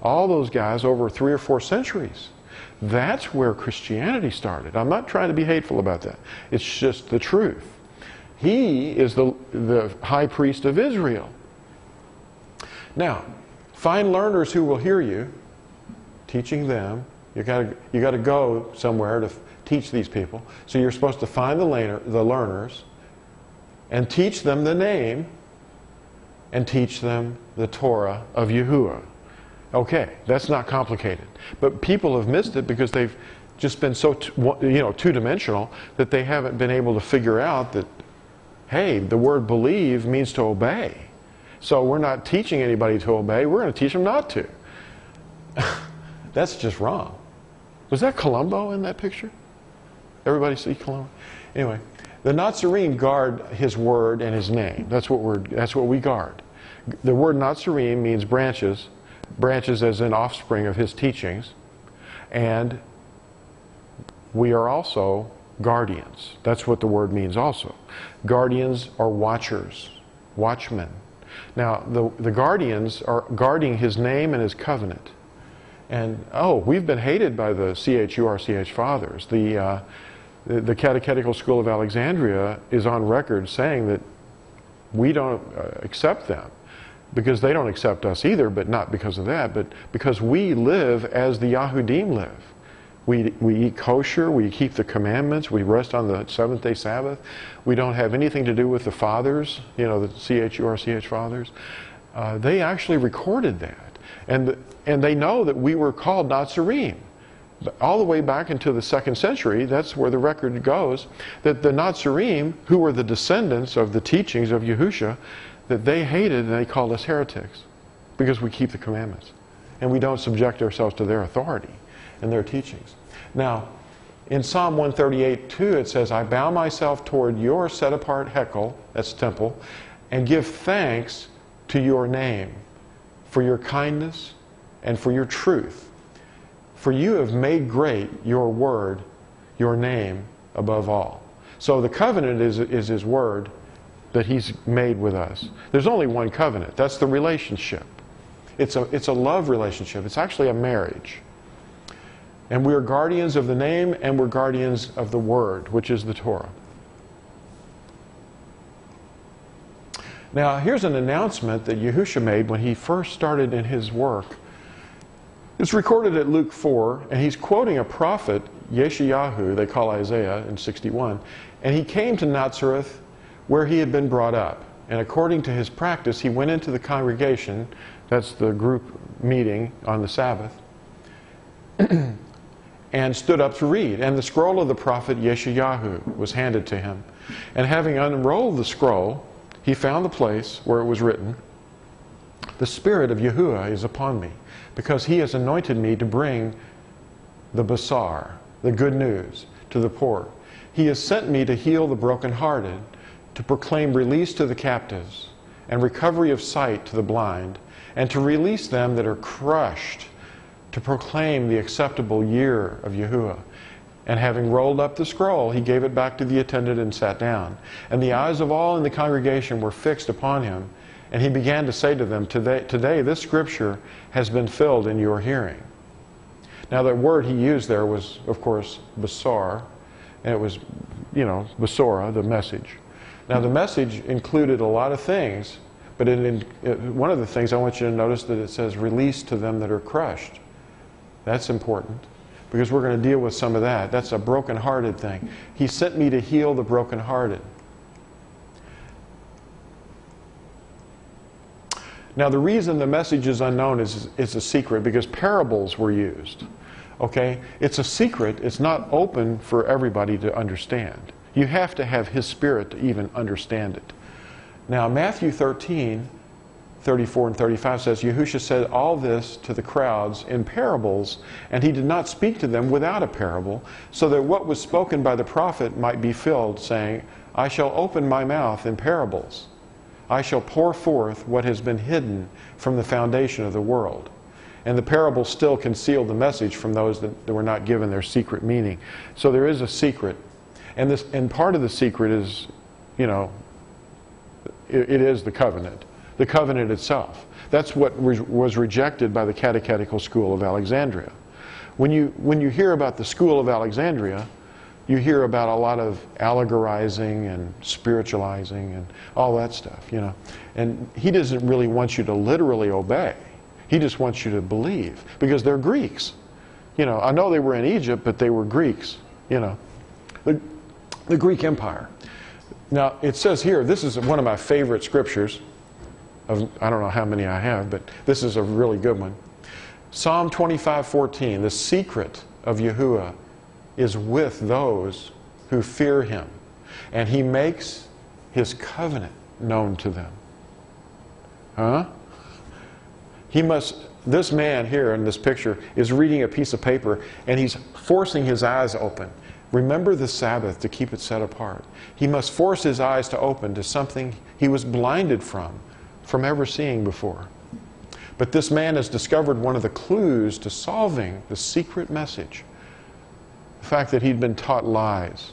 all those guys over three or four centuries. That's where Christianity started. I'm not trying to be hateful about that. It's just the truth. He is the, the high priest of Israel. Now, find learners who will hear you, teaching them. You got to you got to go somewhere to teach these people. So you're supposed to find the, learner, the learners and teach them the name and teach them the Torah of Yahuwah. Okay, that's not complicated. But people have missed it because they've just been so, you know, two-dimensional that they haven't been able to figure out that, hey, the word believe means to obey. So we're not teaching anybody to obey. We're going to teach them not to. <laughs> that's just wrong. Was that Columbo in that picture? Everybody see Columbo? Anyway, the Nazarene guard his word and his name. That's what, we're, that's what we guard. The word Nazarene means branches, branches as an offspring of his teachings. And we are also guardians. That's what the word means also. Guardians are watchers, watchmen. Now, the, the guardians are guarding his name and his covenant. And, oh, we've been hated by the CHURCH fathers. The, uh, the, the Catechetical School of Alexandria is on record saying that we don't uh, accept them because they don't accept us either, but not because of that, but because we live as the Yahudim live. We, we eat kosher, we keep the commandments, we rest on the seventh day Sabbath. We don't have anything to do with the fathers, you know, the CHURCH fathers. Uh, they actually recorded that. And, and they know that we were called Nazarene all the way back into the second century, that's where the record goes, that the Nazarene, who were the descendants of the teachings of Yahusha, that they hated and they called us heretics because we keep the commandments and we don't subject ourselves to their authority and their teachings. Now, in Psalm 138 2, it says, I bow myself toward your set apart Hekel, that's temple, and give thanks to your name for your kindness and for your truth for you have made great your word, your name above all. So the covenant is, is his word that he's made with us. There's only one covenant. That's the relationship. It's a, it's a love relationship. It's actually a marriage. And we are guardians of the name and we're guardians of the word, which is the Torah. Now, here's an announcement that Yahusha made when he first started in his work. It's recorded at Luke 4, and he's quoting a prophet, Yeshayahu, they call Isaiah in 61, and he came to Nazareth where he had been brought up. And according to his practice, he went into the congregation, that's the group meeting on the Sabbath, <clears throat> and stood up to read. And the scroll of the prophet Yeshayahu was handed to him. And having unrolled the scroll, he found the place where it was written, The Spirit of Yahuwah is upon me, because he has anointed me to bring the basar, the good news, to the poor. He has sent me to heal the brokenhearted, to proclaim release to the captives, and recovery of sight to the blind, and to release them that are crushed, to proclaim the acceptable year of Yahuwah. And having rolled up the scroll, he gave it back to the attendant and sat down. And the eyes of all in the congregation were fixed upon him. And he began to say to them, Today, today this scripture has been filled in your hearing. Now, that word he used there was, of course, basar, and it was, you know, besorah, the message. Now, the message included a lot of things, but it, it, one of the things I want you to notice that it says, release to them that are crushed. That's important because we're going to deal with some of that. That's a broken-hearted thing. He sent me to heal the broken-hearted. Now, the reason the message is unknown is it's a secret because parables were used. Okay? It's a secret. It's not open for everybody to understand. You have to have His Spirit to even understand it. Now, Matthew 13 34 and 35 says, Yahusha said all this to the crowds in parables, and he did not speak to them without a parable, so that what was spoken by the prophet might be filled, saying, I shall open my mouth in parables. I shall pour forth what has been hidden from the foundation of the world. And the parable still concealed the message from those that were not given their secret meaning. So there is a secret. And, this, and part of the secret is, you know, it, it is the covenant the covenant itself. That's what re was rejected by the Catechetical School of Alexandria. When you, when you hear about the School of Alexandria, you hear about a lot of allegorizing and spiritualizing and all that stuff, you know. And he doesn't really want you to literally obey. He just wants you to believe because they're Greeks. You know, I know they were in Egypt, but they were Greeks, you know. The Greek Empire. Now, it says here, this is one of my favorite scriptures of, I don't know how many I have, but this is a really good one. Psalm 25:14, the secret of Yahuwah is with those who fear him, and he makes his covenant known to them. Huh? He must, this man here in this picture is reading a piece of paper and he's forcing his eyes open. Remember the Sabbath to keep it set apart. He must force his eyes to open to something he was blinded from from ever seeing before. But this man has discovered one of the clues to solving the secret message the fact that he'd been taught lies.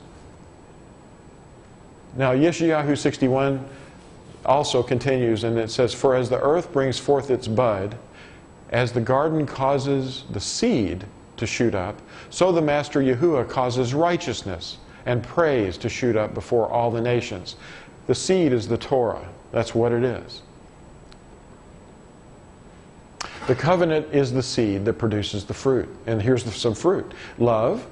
Now, Yeshayahu 61 also continues, and it says, For as the earth brings forth its bud, as the garden causes the seed to shoot up, so the Master Yahuwah causes righteousness and praise to shoot up before all the nations. The seed is the Torah. That's what it is. The covenant is the seed that produces the fruit. And here's the, some fruit love,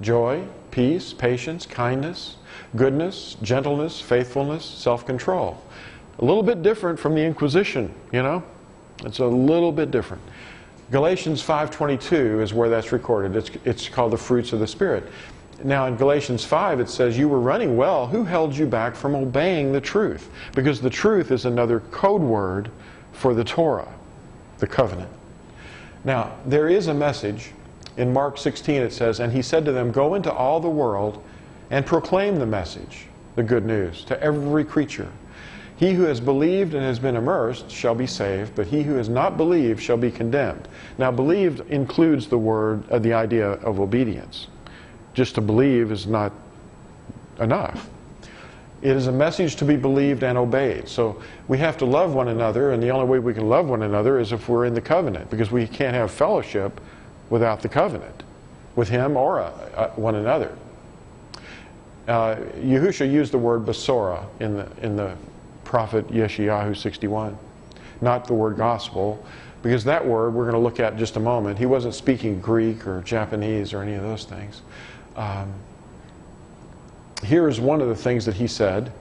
joy, peace, patience, kindness, goodness, gentleness, faithfulness, self control. A little bit different from the Inquisition, you know? It's a little bit different. Galatians 5:22 is where that's recorded. It's, it's called the fruits of the Spirit. Now in Galatians 5 it says you were running well. Who held you back from obeying the truth? Because the truth is another code word for the Torah the covenant. Now, there is a message. In Mark 16 it says, And he said to them, Go into all the world and proclaim the message, the good news, to every creature. He who has believed and has been immersed shall be saved, but he who has not believed shall be condemned. Now, believed includes the word, uh, the idea of obedience. Just to believe is not enough. It is a message to be believed and obeyed. So we have to love one another, and the only way we can love one another is if we're in the covenant, because we can't have fellowship without the covenant with Him or uh, uh, one another. Uh, used the word besorah in the, in the prophet Yeshayahu 61, not the word gospel, because that word we're going to look at in just a moment. He wasn't speaking Greek or Japanese or any of those things. Um, here is one of the things that he said.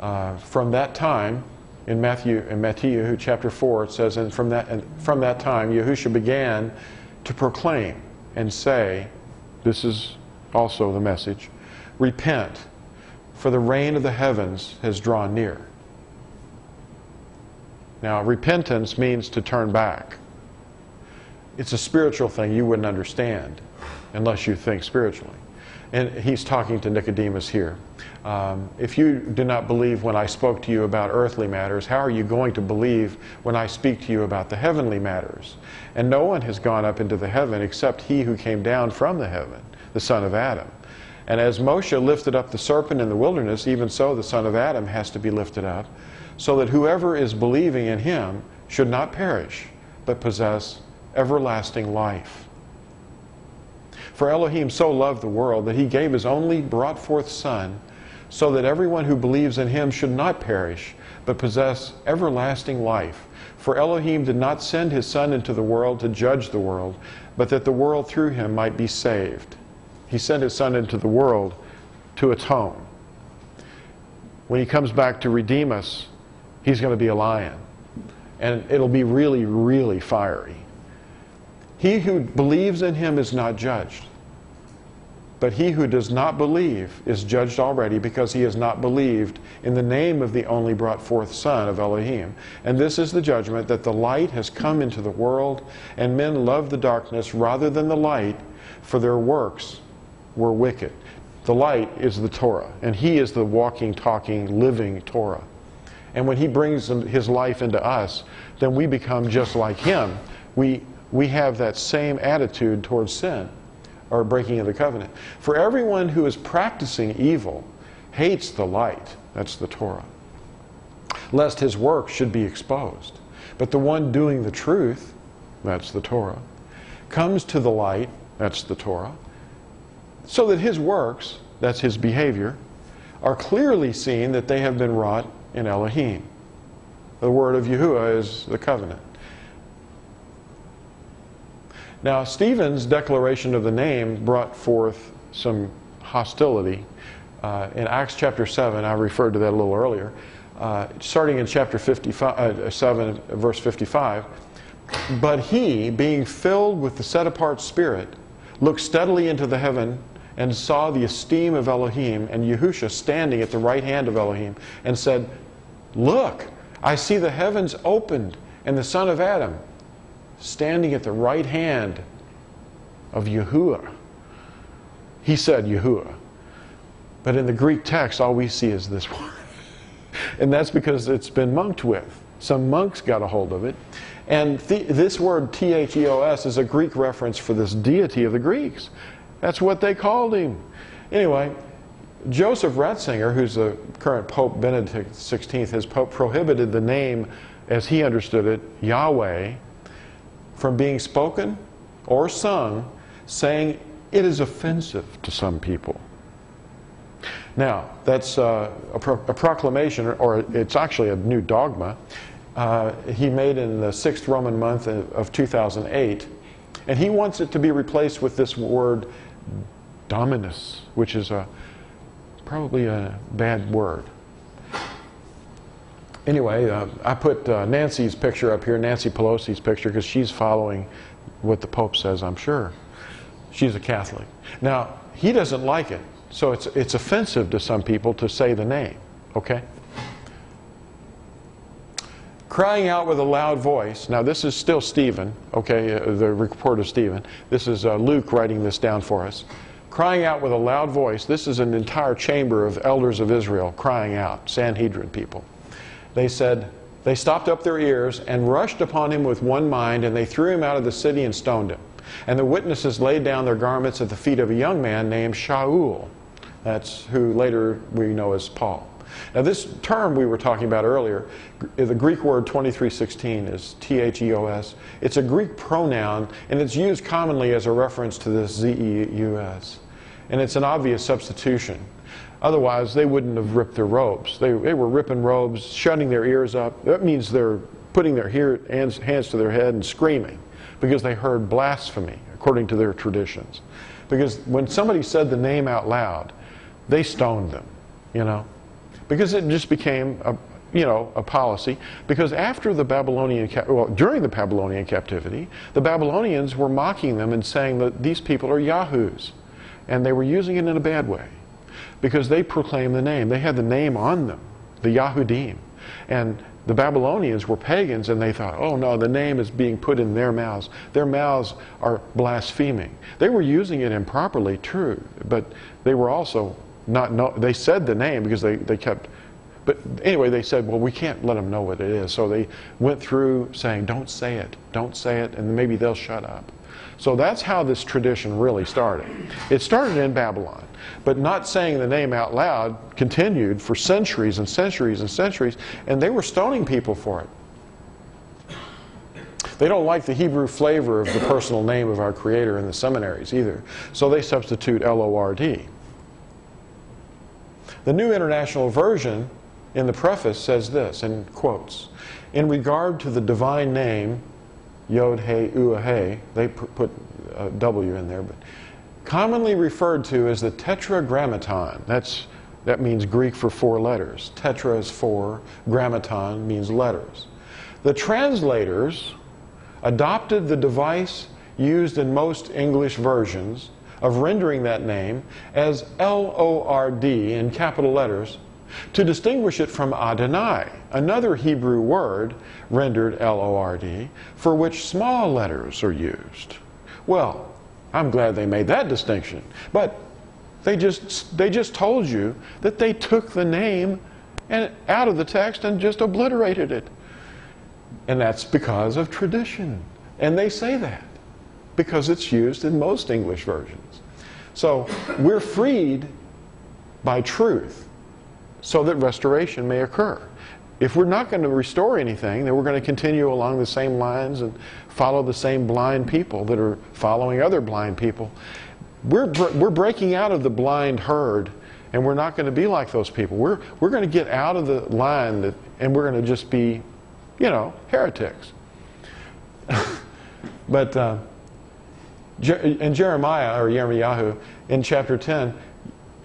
Uh, from that time, in Matthew, in Matthew chapter 4, it says, and from that, and from that time, Yahusha began to proclaim and say, this is also the message, repent, for the reign of the heavens has drawn near. Now, repentance means to turn back. It's a spiritual thing you wouldn't understand unless you think spiritually. And he's talking to Nicodemus here. Um, if you do not believe when I spoke to you about earthly matters, how are you going to believe when I speak to you about the heavenly matters? And no one has gone up into the heaven except he who came down from the heaven, the Son of Adam. And as Moshe lifted up the serpent in the wilderness, even so the Son of Adam has to be lifted up, so that whoever is believing in him should not perish, but possess everlasting life. For Elohim so loved the world that he gave his only brought forth Son, so that everyone who believes in him should not perish, but possess everlasting life. For Elohim did not send his Son into the world to judge the world, but that the world through him might be saved. He sent his Son into the world to atone. When he comes back to redeem us, he's going to be a lion. And it'll be really, really fiery. He who believes in him is not judged. But he who does not believe is judged already because he has not believed in the name of the only brought forth Son of Elohim. And this is the judgment that the light has come into the world, and men love the darkness rather than the light, for their works were wicked. The light is the Torah, and he is the walking, talking, living Torah. And when he brings his life into us, then we become just like him. We, we have that same attitude towards sin or breaking of the covenant. For everyone who is practicing evil hates the light, that's the Torah, lest his work should be exposed. But the one doing the truth, that's the Torah, comes to the light, that's the Torah, so that his works, that's his behavior, are clearly seen that they have been wrought in Elohim. The word of Yahuwah is the covenant. Now, Stephen's declaration of the name brought forth some hostility. Uh, in Acts chapter 7, I referred to that a little earlier, uh, starting in chapter 55, uh, 7, verse 55. But he, being filled with the set apart Spirit, looked steadily into the heaven and saw the esteem of Elohim and Yahusha standing at the right hand of Elohim and said, Look, I see the heavens opened and the Son of Adam standing at the right hand of Yahuwah. He said Yahuwah. But in the Greek text, all we see is this <laughs> word. and that's because it's been monked with. Some monks got a hold of it. And th- this word, T H E O S, is a Greek reference for this deity of the Greeks. That's what they called him. Anyway, Joseph Ratzinger, who's the current Pope Benedict XVI, has prohibited the name, as he understood it, Yahweh, from being spoken or sung, saying it is offensive to some people. Now, that's uh, a, pro a, proclamation, or it's actually a new dogma, uh, he made in the sixth Roman month of 2008. And he wants it to be replaced with this word dominus, which is a, probably a bad word. Anyway, uh, I put uh, Nancy's picture up here, Nancy Pelosi's picture, because she's following what the Pope says, I'm sure. She's a Catholic. Now, he doesn't like it, so it's, it's offensive to some people to say the name, okay? Crying out with a loud voice. Now, this is still Stephen, okay, uh, the report of Stephen. This is uh, Luke writing this down for us. Crying out with a loud voice. This is an entire chamber of elders of Israel crying out, Sanhedrin people they said, they stopped up their ears and rushed upon him with one mind, and they threw him out of the city and stoned him. And the witnesses laid down their garments at the feet of a young man named Shaul. That's who later we know as Paul. Now, this term we were talking about earlier, the Greek word 2316 is T H E O S. It's a Greek pronoun, and it's used commonly as a reference to this Z E U S. And it's an obvious substitution. Otherwise, they wouldn't have ripped their robes. They, they were ripping robes, shutting their ears up. That means they're putting their hands, hands to their head and screaming because they heard blasphemy, according to their traditions. Because when somebody said the name out loud, they stoned them, you know, because it just became a, you know, a policy. Because after the Babylonian, well, during the Babylonian captivity, the Babylonians were mocking them and saying that these people are Yahoos, and they were using it in a bad way, because they proclaimed the name. They had the name on them, the Yahudim, and the Babylonians were pagans and they thought, oh no, the name is being put in their mouths. Their mouths are blaspheming. They were using it improperly, true, but they were also not know, they said the name because they, they kept, but anyway, they said, well, we can't let them know what it is. So they went through saying, don't say it, don't say it, and maybe they'll shut up. So that's how this tradition really started. It started in Babylon, but not saying the name out loud continued for centuries and centuries and centuries, and they were stoning people for it. They don't like the Hebrew flavor of the personal name of our Creator in the seminaries either, so they substitute L O R D. The New International Version in the preface says this, in quotes, in regard to the divine name, Yod He Uahe, they put a W in there, but commonly referred to as the Tetragrammaton. That's, that means Greek for four letters. Tetra is four, grammaton means letters. The translators adopted the device used in most English versions of rendering that name as L O R D in capital letters to distinguish it from Adonai, another Hebrew word rendered L O R D, for which small letters are used. Well, I'm glad they made that distinction. But they just, they just told you that they took the name and out of the text and just obliterated it. And that's because of tradition. And they say that because it's used in most English versions. So we're freed by truth so that restoration may occur. If we're not going to restore anything, then we're going to continue along the same lines and follow the same blind people that are following other blind people. We're, we're breaking out of the blind herd, and we're not going to be like those people. We're, we're going to get out of the line, that, and we're going to just be, you know, heretics. <laughs> but uh, in Jeremiah, or Yirmiyahu, in chapter 10,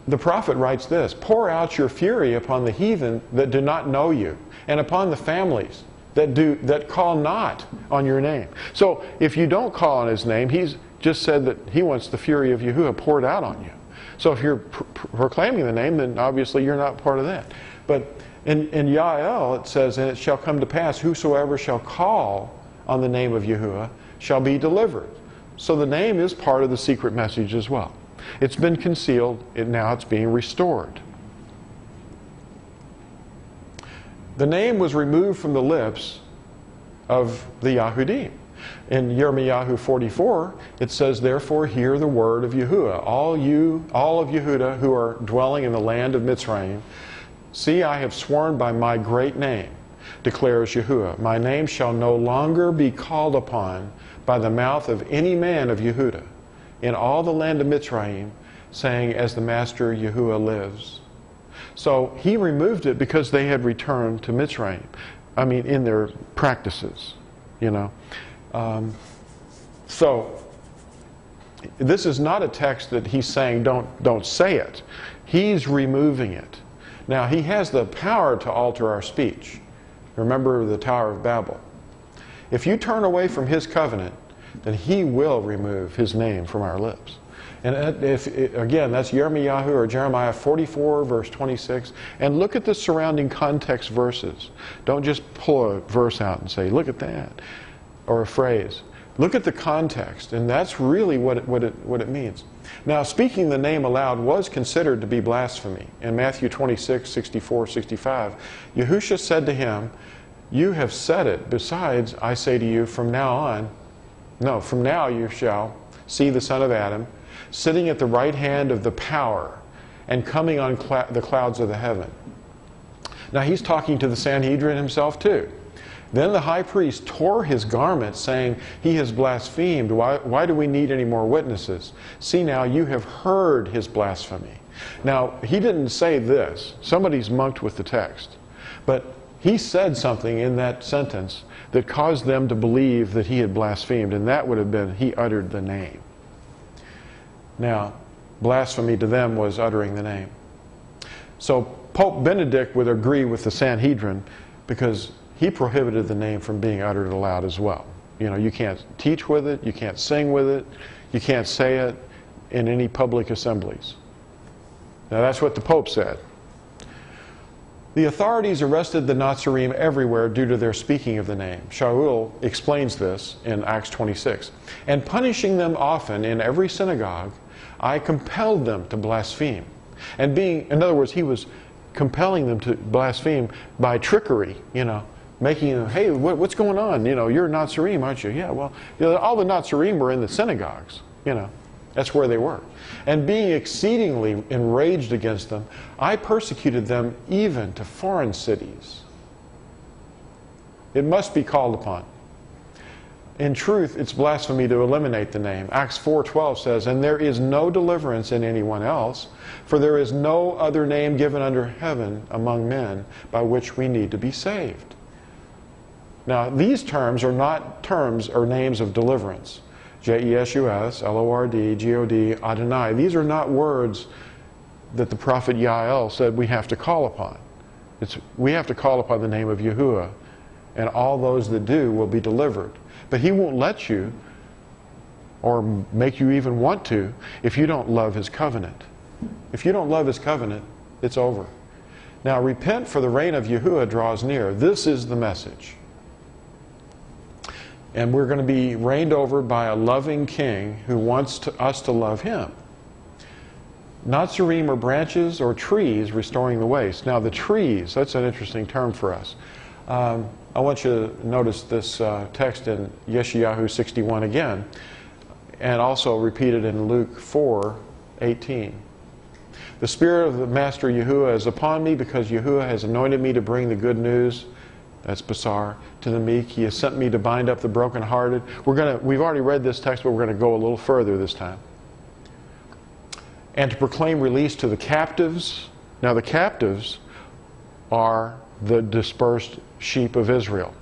the prophet writes this Pour out your fury upon the heathen that do not know you, and upon the families that, do, that call not on your name. So if you don't call on his name, he's just said that he wants the fury of Yahuwah poured out on you. So if you're pr- proclaiming the name, then obviously you're not part of that. But in, in Yael, it says, And it shall come to pass, whosoever shall call on the name of Yahuwah shall be delivered. So the name is part of the secret message as well. It's been concealed, and now it's being restored. The name was removed from the lips of the Yahudim. In Yirmiyahu 44, it says, Therefore hear the word of Yahuwah, all you, all of Yehuda who are dwelling in the land of Mitzrayim. See, I have sworn by my great name, declares Yahuwah. My name shall no longer be called upon by the mouth of any man of Yehuda in all the land of Mitzrayim, saying, As the Master Yahuwah lives. So he removed it because they had returned to Mitzrayim. I mean, in their practices, you know. Um, so this is not a text that he's saying don't don't say it. He's removing it. Now he has the power to alter our speech. Remember the Tower of Babel. If you turn away from his covenant, then he will remove his name from our lips. And uh, if, uh, again, that's Yirmiyahu or Jeremiah 44, verse 26. And look at the surrounding context verses. Don't just pull a verse out and say, look at that, or a phrase. Look at the context, and that's really what it, what it, what it means. Now, speaking the name aloud was considered to be blasphemy. In Matthew 26, 64, 65, Yahusha said to him, You have said it. Besides, I say to you, from now on, no, from now you shall see the Son of Adam sitting at the right hand of the power and coming on cl- the clouds of the heaven. Now he's talking to the Sanhedrin himself too. Then the high priest tore his garments, saying, He has blasphemed. Why, why do we need any more witnesses? See now, you have heard his blasphemy. Now, he didn't say this. Somebody's monked with the text. But he said something in that sentence that caused them to believe that he had blasphemed, and that would have been he uttered the name. Now, blasphemy to them was uttering the name. So Pope Benedict would agree with the Sanhedrin because he prohibited the name from being uttered aloud as well. You know, you can't teach with it, you can't sing with it, you can't say it in any public assemblies. Now that's what the Pope said. The authorities arrested the Nazarene everywhere due to their speaking of the name. Shaul explains this in Acts 26. And punishing them often in every synagogue, I compelled them to blaspheme. And being, in other words, he was compelling them to blaspheme by trickery, you know, making them, hey, what, what's going on? You know, you're Nazarene, aren't you? Yeah, well, you know, all the Nazarene were in the synagogues, you know. That's where they were. And being exceedingly enraged against them, I persecuted them even to foreign cities. It must be called upon. In truth, it's blasphemy to eliminate the name. Acts 4:12 says, "And there is no deliverance in anyone else, for there is no other name given under heaven among men by which we need to be saved." Now, these terms are not terms or names of deliverance. J E S U S, L O R D, G O D, Adonai. These are not words that the prophet Yael said we have to call upon. It's, we have to call upon the name of Yahuwah, and all those that do will be delivered. But he won't let you or make you even want to if you don't love his covenant. If you don't love his covenant, it's over. Now repent for the reign of Yahuwah draws near. This is the message. And we're going to be reigned over by a loving king who wants to, us to love him. Not serim or branches or trees restoring the waste. Now, the trees, that's an interesting term for us. Um, I want you to notice this uh, text in Yeshayahu 61 again, and also repeated in Luke 4 18. The Spirit of the Master Yahuwah is upon me because Yahuwah has anointed me to bring the good news that's Basar. To the meek, he has sent me to bind up the brokenhearted. We're gonna, we've already read this text, but we're going to go a little further this time. And to proclaim release to the captives. Now, the captives are the dispersed sheep of Israel.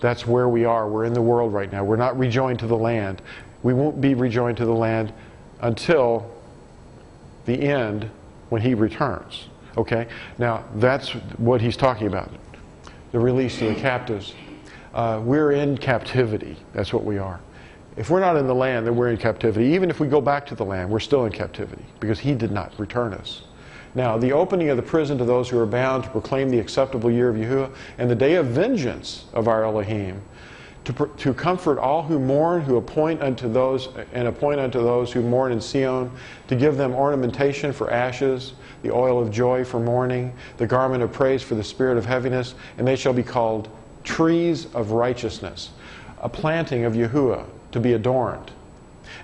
That's where we are. We're in the world right now. We're not rejoined to the land. We won't be rejoined to the land until the end when he returns. Okay? Now, that's what he's talking about the release of the captives. Uh, we're in captivity. That's what we are. If we're not in the land, then we're in captivity. Even if we go back to the land, we're still in captivity because He did not return us. Now, the opening of the prison to those who are bound to proclaim the acceptable year of Yahuwah and the day of vengeance of our Elohim, to, to comfort all who mourn, who appoint unto those and appoint unto those who mourn in Sion, to give them ornamentation for ashes, the oil of joy for mourning, the garment of praise for the spirit of heaviness, and they shall be called trees of righteousness, a planting of Yahuwah to be adorned.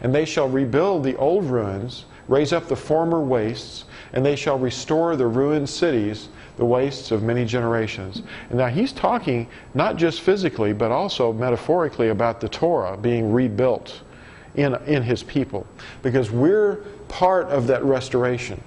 And they shall rebuild the old ruins, raise up the former wastes, and they shall restore the ruined cities, the wastes of many generations. And now he's talking not just physically, but also metaphorically about the Torah being rebuilt in, in his people, because we're part of that restoration.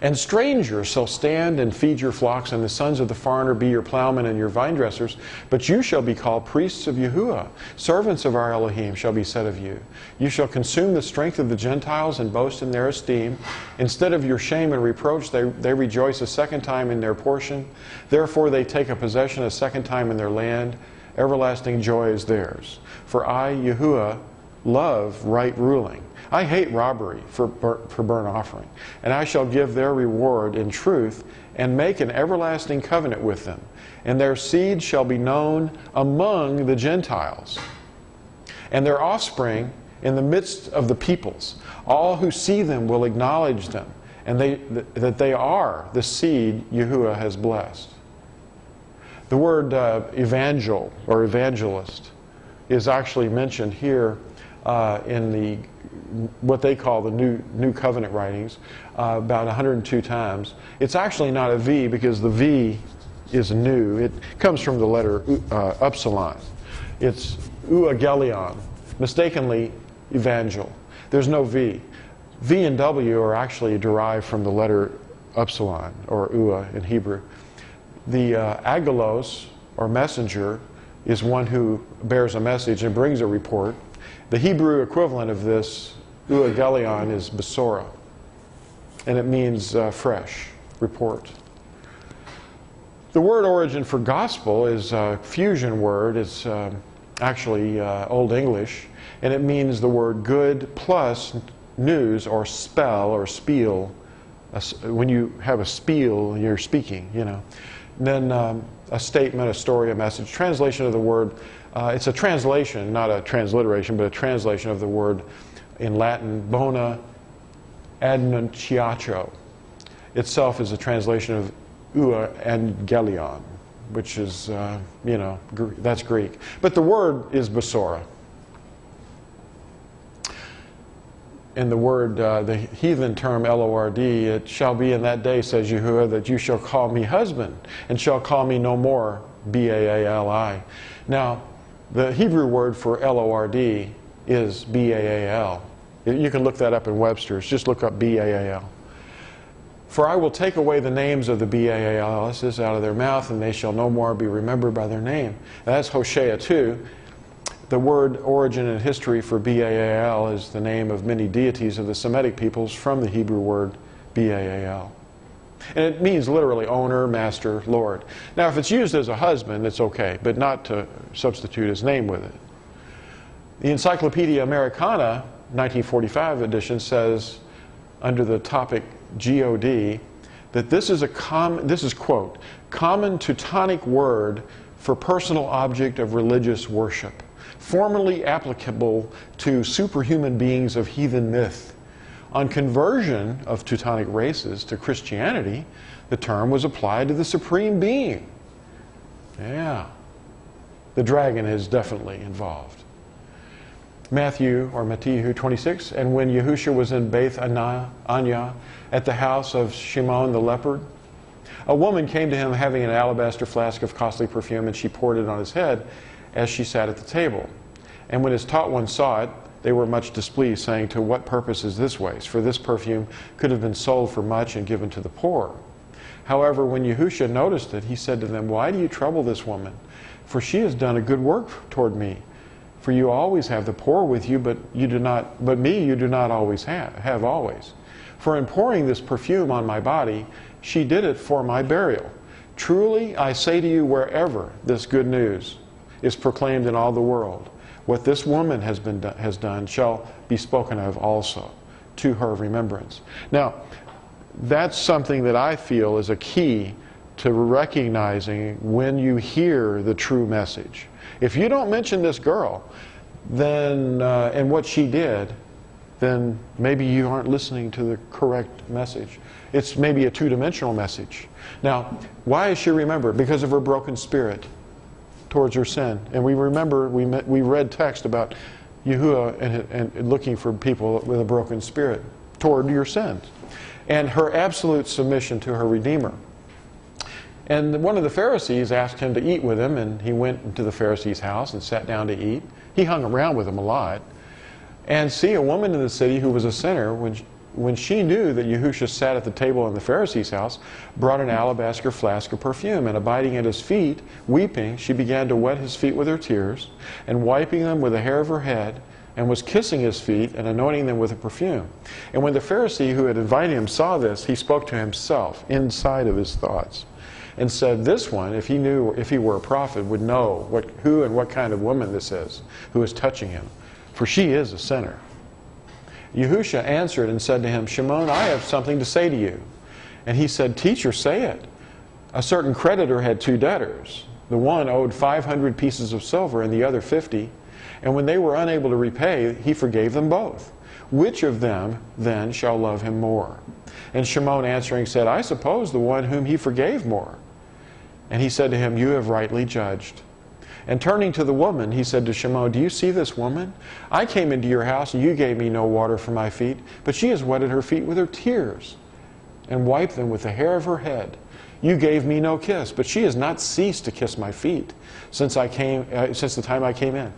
And strangers shall stand and feed your flocks, and the sons of the foreigner be your plowmen and your vine dressers. But you shall be called priests of Yahuwah. Servants of our Elohim shall be said of you. You shall consume the strength of the Gentiles and boast in their esteem. Instead of your shame and reproach, they, they rejoice a second time in their portion. Therefore, they take a possession a second time in their land. Everlasting joy is theirs. For I, Yahuwah, love right ruling. I hate robbery for, for burnt offering, and I shall give their reward in truth and make an everlasting covenant with them, and their seed shall be known among the Gentiles, and their offspring in the midst of the peoples. All who see them will acknowledge them, and they, that they are the seed Yahuwah has blessed. The word uh, evangel or evangelist is actually mentioned here uh, in the what they call the new new covenant writings uh, about 102 times. It's actually not a V because the V is new. It comes from the letter uh, upsilon. It's euangelion, mistakenly evangel. There's no V. V and W are actually derived from the letter upsilon, or ua in Hebrew. The uh, agelos, or messenger, is one who bears a message and brings a report. The Hebrew equivalent of this, uagelion, is besorah, and it means uh, fresh, report. The word origin for gospel is a fusion word. It's uh, actually uh, Old English, and it means the word good plus news or spell or spiel. When you have a spiel, you're speaking, you know. And then um, a statement, a story, a message. Translation of the word, uh, it's a translation, not a transliteration, but a translation of the word in Latin, bona annunciatio. Itself is a translation of ua angelion, which is, uh, you know, that's Greek. But the word is besorah. In the word, uh, the heathen term L-O-R-D, it shall be in that day, says Yahuwah, that you shall call me husband, and shall call me no more B-A-A-L-I. Now, the Hebrew word for L-O-R-D is B-A-A-L. You can look that up in Webster's. Just look up B-A-A-L. For I will take away the names of the B-A-A-L's out of their mouth, and they shall no more be remembered by their name. That's Hosea 2. The word origin and history for Baal is the name of many deities of the Semitic peoples from the Hebrew word Baal. And it means literally owner, master, lord. Now, if it's used as a husband, it's okay, but not to substitute his name with it. The Encyclopedia Americana, 1945 edition, says under the topic God that this is a common, this is quote, common Teutonic word for personal object of religious worship formerly applicable to superhuman beings of heathen myth. On conversion of Teutonic races to Christianity, the term was applied to the supreme being. Yeah. The dragon is definitely involved. Matthew or Matthew 26, and when Yahusha was in Beth Anya at the house of Shimon the leopard, a woman came to him having an alabaster flask of costly perfume, and she poured it on his head as she sat at the table. And when his taught ones saw it, they were much displeased, saying, To what purpose is this waste? For this perfume could have been sold for much and given to the poor. However, when Yahusha noticed it, he said to them, Why do you trouble this woman? For she has done a good work toward me. For you always have the poor with you, but you do not but me you do not always have, have always. For in pouring this perfume on my body, she did it for my burial. Truly I say to you, wherever this good news is proclaimed in all the world, what this woman has, been do has done shall be spoken of also to her remembrance. Now, that's something that I feel is a key to recognizing when you hear the true message. If you don't mention this girl, then uh, and what she did, then maybe you aren't listening to the correct message. It's maybe a two-dimensional message. Now, why is she remembered? Because of her broken spirit towards her sin. And we remember, we, met, we read text about Yahuwah and, and looking for people with a broken spirit toward your sins. And her absolute submission to her Redeemer. And one of the Pharisees asked him to eat with him, and he went into the Pharisee's house and sat down to eat. He hung around with him a lot. And see, a woman in the city who was a sinner, when when she knew that Yahusha sat at the table in the Pharisee's house, brought an alabaster flask of perfume, and abiding at his feet, weeping, she began to wet his feet with her tears, and wiping them with the hair of her head, and was kissing his feet and anointing them with the perfume. And when the Pharisee who had invited him saw this, he spoke to himself inside of his thoughts and said, This one, if he knew, if he were a prophet, would know what, who and what kind of woman this is who is touching him, for she is a sinner. Yahusha answered and said to him, Shimon, I have something to say to you. And he said, Teacher, say it. A certain creditor had two debtors. The one owed 500 pieces of silver and the other 50. And when they were unable to repay, he forgave them both. Which of them then shall love him more? And Shimon answering said, I suppose the one whom he forgave more. And he said to him, You have rightly judged. And turning to the woman, he said to Shimon, Do you see this woman? I came into your house, and you gave me no water for my feet, but she has wetted her feet with her tears and wiped them with the hair of her head. You gave me no kiss, but she has not ceased to kiss my feet since I came, uh, since the time I came in.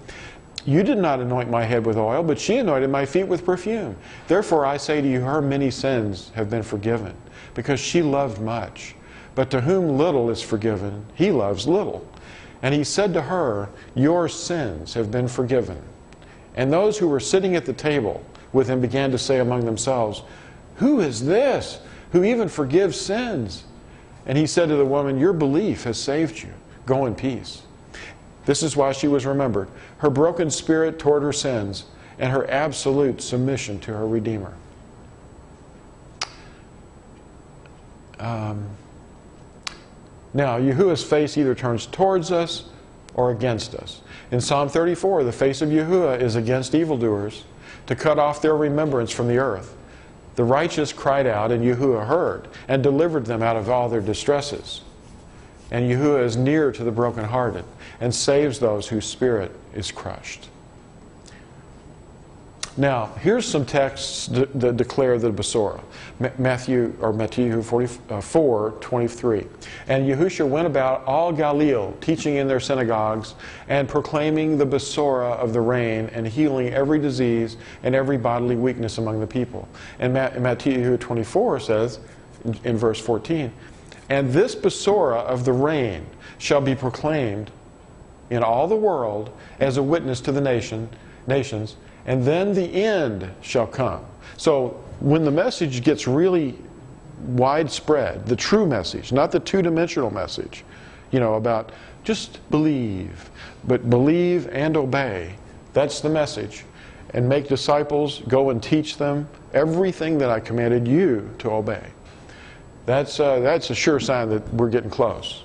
You did not anoint my head with oil, but she anointed my feet with perfume. Therefore I say to you, her many sins have been forgiven, because she loved much. But to whom little is forgiven, he loves little. And he said to her, Your sins have been forgiven. And those who were sitting at the table with him began to say among themselves, Who is this who even forgives sins? And he said to the woman, Your belief has saved you. Go in peace. This is why she was remembered her broken spirit toward her sins and her absolute submission to her Redeemer. Um, now, Yahuwah's face either turns towards us or against us. In Psalm 34, the face of Yahuwah is against evildoers to cut off their remembrance from the earth. The righteous cried out, and Yahuwah heard and delivered them out of all their distresses. And Yahuwah is near to the brokenhearted and saves those whose spirit is crushed. Now, here's some texts that declare the Besorah. Matthew, or Matthew 44, uh, 23. And Yahushua went about all Galilee, teaching in their synagogues, and proclaiming the Besorah of the reign, and healing every disease and every bodily weakness among the people. And Matthew 24 says, in verse 14, And this Besorah of the reign shall be proclaimed in all the world as a witness to the nation, nations, and then the end shall come. So when the message gets really widespread, the true message, not the two dimensional message, you know, about just believe, but believe and obey, that's the message. And make disciples, go and teach them everything that I commanded you to obey. That's, uh, that's a sure sign that we're getting close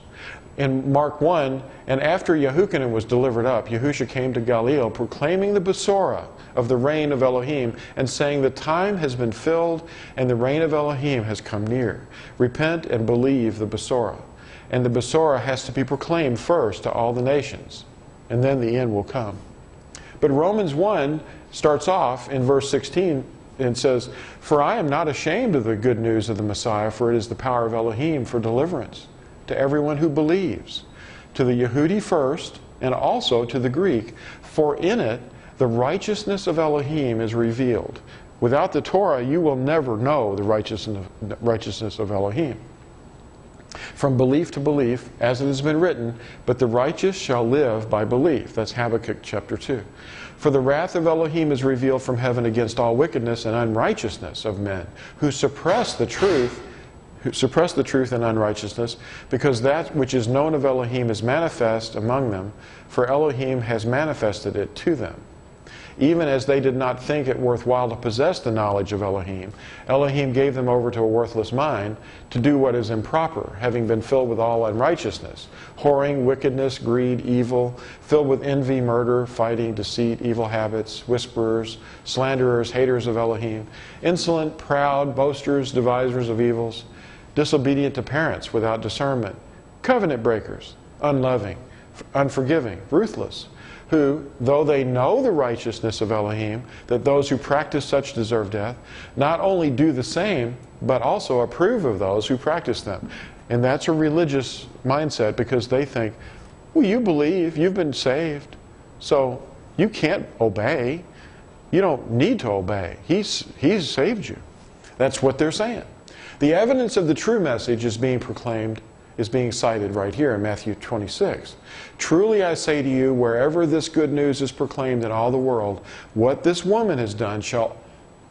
in Mark 1, and after Yahuchanan was delivered up, Yahusha came to Galilee proclaiming the Besorah of the reign of Elohim and saying, The time has been filled and the reign of Elohim has come near. Repent and believe the Besorah. And the Besorah has to be proclaimed first to all the nations, and then the end will come. But Romans 1 starts off in verse 16 and says, For I am not ashamed of the good news of the Messiah, for it is the power of Elohim for deliverance to everyone who believes, to the Yehudi first, and also to the Greek. For in it the righteousness of Elohim is revealed. Without the Torah, you will never know the righteousness of Elohim. From belief to belief, as it has been written, but the righteous shall live by belief. That's Habakkuk chapter 2. For the wrath of Elohim is revealed from heaven against all wickedness and unrighteousness of men, who suppress the truth suppress the truth in unrighteousness, because that which is known of Elohim is manifest among them, for Elohim has manifested it to them. Even as they did not think it worthwhile to possess the knowledge of Elohim, Elohim gave them over to a worthless mind to do what is improper, having been filled with all unrighteousness, whoring, wickedness, greed, evil, filled with envy, murder, fighting, deceit, evil habits, whisperers, slanderers, haters of Elohim, insolent, proud, boasters, devisers of evils disobedient to parents without discernment, covenant breakers, unloving, unforgiving, ruthless, who, though they know the righteousness of Elohim, that those who practice such deserve death, not only do the same, but also approve of those who practice them. And that's a religious mindset because they think, well, you believe, you've been saved, so you can't obey. You don't need to obey. He's, he's saved you. That's what they're saying. The evidence of the true message is being proclaimed, is being cited right here in Matthew 26. Truly I say to you, wherever this good news is proclaimed in all the world, what this woman has done shall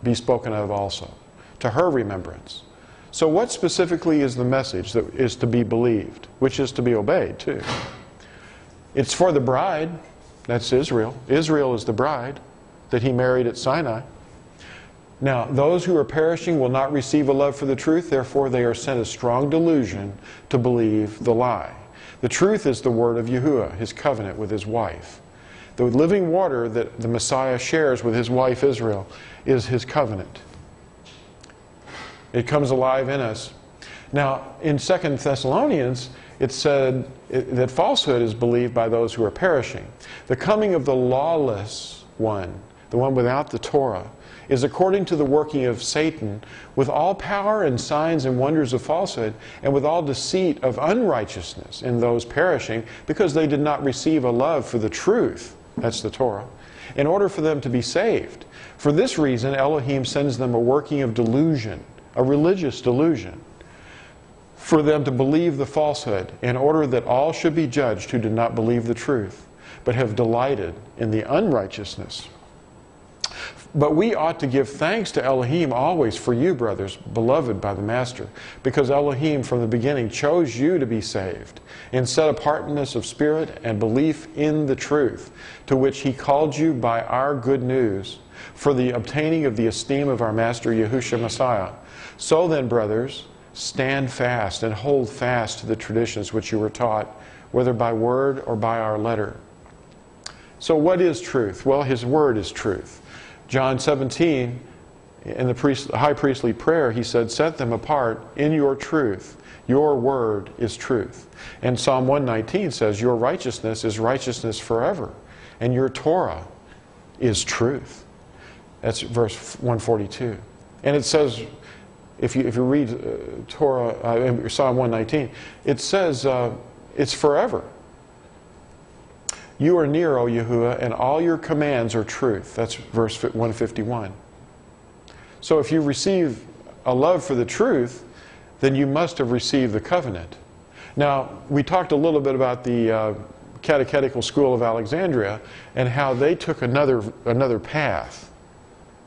be spoken of also, to her remembrance. So, what specifically is the message that is to be believed, which is to be obeyed too? It's for the bride, that's Israel. Israel is the bride that he married at Sinai. Now, those who are perishing will not receive a love for the truth, therefore, they are sent a strong delusion to believe the lie. The truth is the word of Yahuwah, his covenant with his wife. The living water that the Messiah shares with his wife Israel is his covenant. It comes alive in us. Now, in Second Thessalonians, it said that falsehood is believed by those who are perishing. The coming of the lawless one, the one without the Torah, is according to the working of Satan, with all power and signs and wonders of falsehood, and with all deceit of unrighteousness in those perishing, because they did not receive a love for the truth, that's the Torah, in order for them to be saved. For this reason, Elohim sends them a working of delusion, a religious delusion, for them to believe the falsehood, in order that all should be judged who did not believe the truth, but have delighted in the unrighteousness. But we ought to give thanks to Elohim always for you, brothers, beloved by the Master, because Elohim from the beginning chose you to be saved, in set apartness of spirit and belief in the truth, to which he called you by our good news, for the obtaining of the esteem of our Master Yahushua Messiah. So then, brothers, stand fast and hold fast to the traditions which you were taught, whether by word or by our letter. So, what is truth? Well, his word is truth. John 17, in the priest, high priestly prayer, he said, Set them apart in your truth. Your word is truth. And Psalm 119 says, Your righteousness is righteousness forever, and your Torah is truth. That's verse 142. And it says, if you, if you read uh, Torah, uh, Psalm 119, it says uh, it's forever. You are near, O Yahuwah, and all your commands are truth. That's verse 151. So if you receive a love for the truth, then you must have received the covenant. Now, we talked a little bit about the uh, Catechetical School of Alexandria and how they took another, another path.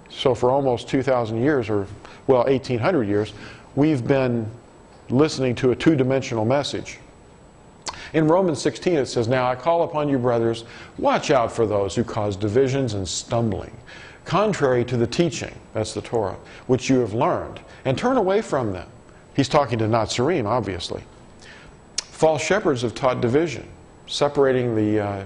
So for almost 2,000 years, or well, 1,800 years, we've been listening to a two-dimensional message. In Romans 16, it says, Now I call upon you, brothers, watch out for those who cause divisions and stumbling, contrary to the teaching, that's the Torah, which you have learned, and turn away from them. He's talking to Nazarene, obviously. False shepherds have taught division, separating the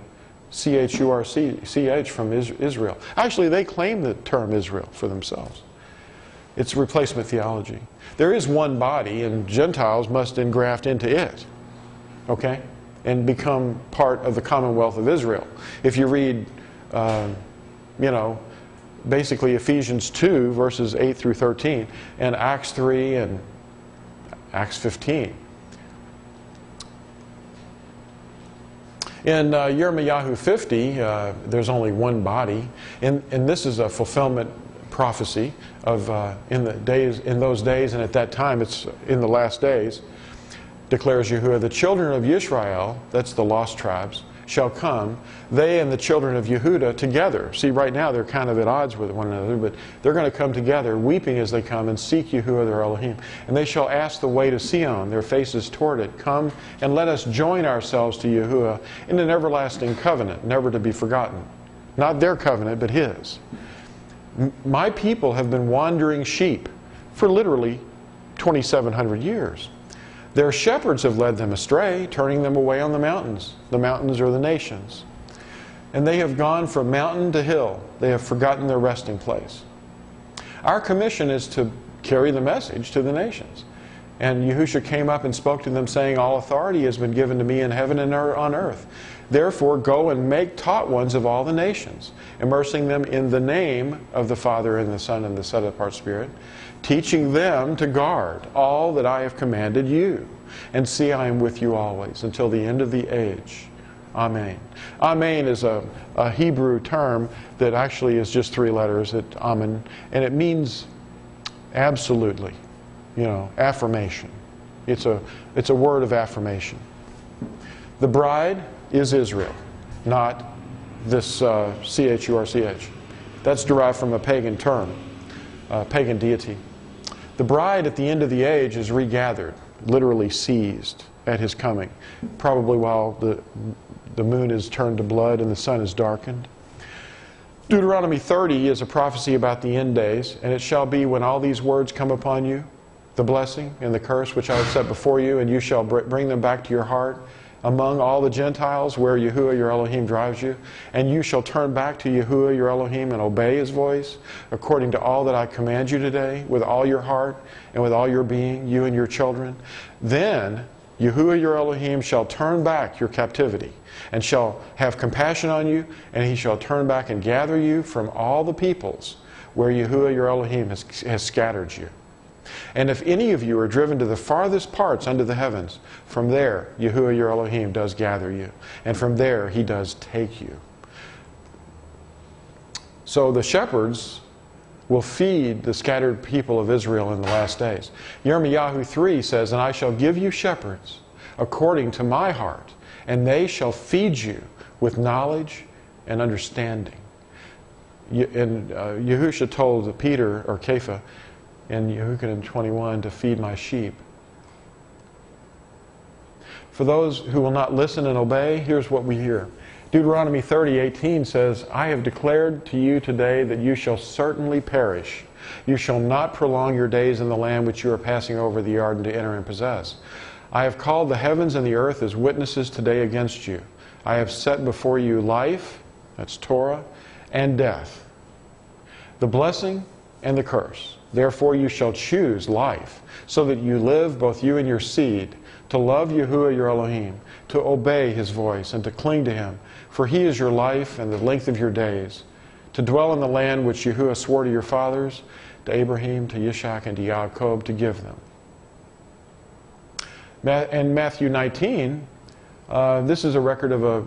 C-H-U-R-C-C-H from Israel. Actually, they claim the term Israel for themselves. It's replacement theology. There is one body, and Gentiles must engraft into it. Okay? and become part of the Commonwealth of Israel. If you read, uh, you know, basically Ephesians 2, verses 8 through 13, and Acts 3 and Acts 15. In uh, Yirmiyahu 50, uh, there's only one body, and, and this is a fulfillment prophecy of uh, in the days in those days and at that time it's in the last days declares Yahuwah, the children of Yisrael, that's the lost tribes, shall come, they and the children of Yehuda together. See, right now they're kind of at odds with one another, but they're going to come together, weeping as they come, and seek Yahuwah their Elohim. And they shall ask the way to Sion, their faces toward it. Come and let us join ourselves to Yahuwah in an everlasting covenant, never to be forgotten. Not their covenant, but his. My people have been wandering sheep for literally 2,700 years. Their shepherds have led them astray, turning them away on the mountains. The mountains are the nations. And they have gone from mountain to hill. They have forgotten their resting place. Our commission is to carry the message to the nations. And Yahusha came up and spoke to them, saying, All authority has been given to me in heaven and on earth. Therefore, go and make taught ones of all the nations, immersing them in the name of the Father and the Son and the set apart Spirit, teaching them to guard all that I have commanded you. And see, I am with you always until the end of the age. Amen. Amen is a, a Hebrew term that actually is just three letters, it, Amen, and it means absolutely, you know, affirmation. It's a, it's a word of affirmation. The bride is Israel, not this uh, C-H-U-R-C-H. That's derived from a pagan term, pagan deity. The bride at the end of the age is regathered, literally seized at his coming, probably while the, the moon is turned to blood and the sun is darkened. Deuteronomy 30 is a prophecy about the end days, and it shall be when all these words come upon you, the blessing and the curse which I have set before you, and you shall bring them back to your heart among all the Gentiles where Yahuwah your Elohim drives you, and you shall turn back to Yahuwah your Elohim and obey his voice, according to all that I command you today, with all your heart and with all your being, you and your children. Then Yahuwah your Elohim shall turn back your captivity, and shall have compassion on you, and he shall turn back and gather you from all the peoples where Yahuwah your Elohim has, has scattered you. And if any of you are driven to the farthest parts under the heavens, from there Yahuwah your Elohim does gather you. And from there he does take you. So the shepherds will feed the scattered people of Israel in the last days. Yirmiyahu 3 says, And I shall give you shepherds according to my heart, and they shall feed you with knowledge and understanding. And uh, Yahusha told Peter, or Kepha, in Yahuchanan 21, to feed my sheep. For those who will not listen and obey, here's what we hear. Deuteronomy 30, 18 says, I have declared to you today that you shall certainly perish. You shall not prolong your days in the land which you are passing over the Jordan to enter and possess. I have called the heavens and the earth as witnesses today against you. I have set before you life, that's Torah, and death, the blessing and the curse. Therefore you shall choose life, so that you live, both you and your seed, to love Yahuwah your Elohim, to obey his voice, and to cling to him for he is your life and the length of your days, to dwell in the land which Yahuwah swore to your fathers, to Abraham, to Yishak, and to Jacob to give them. And Matthew 19, uh, this is a record of a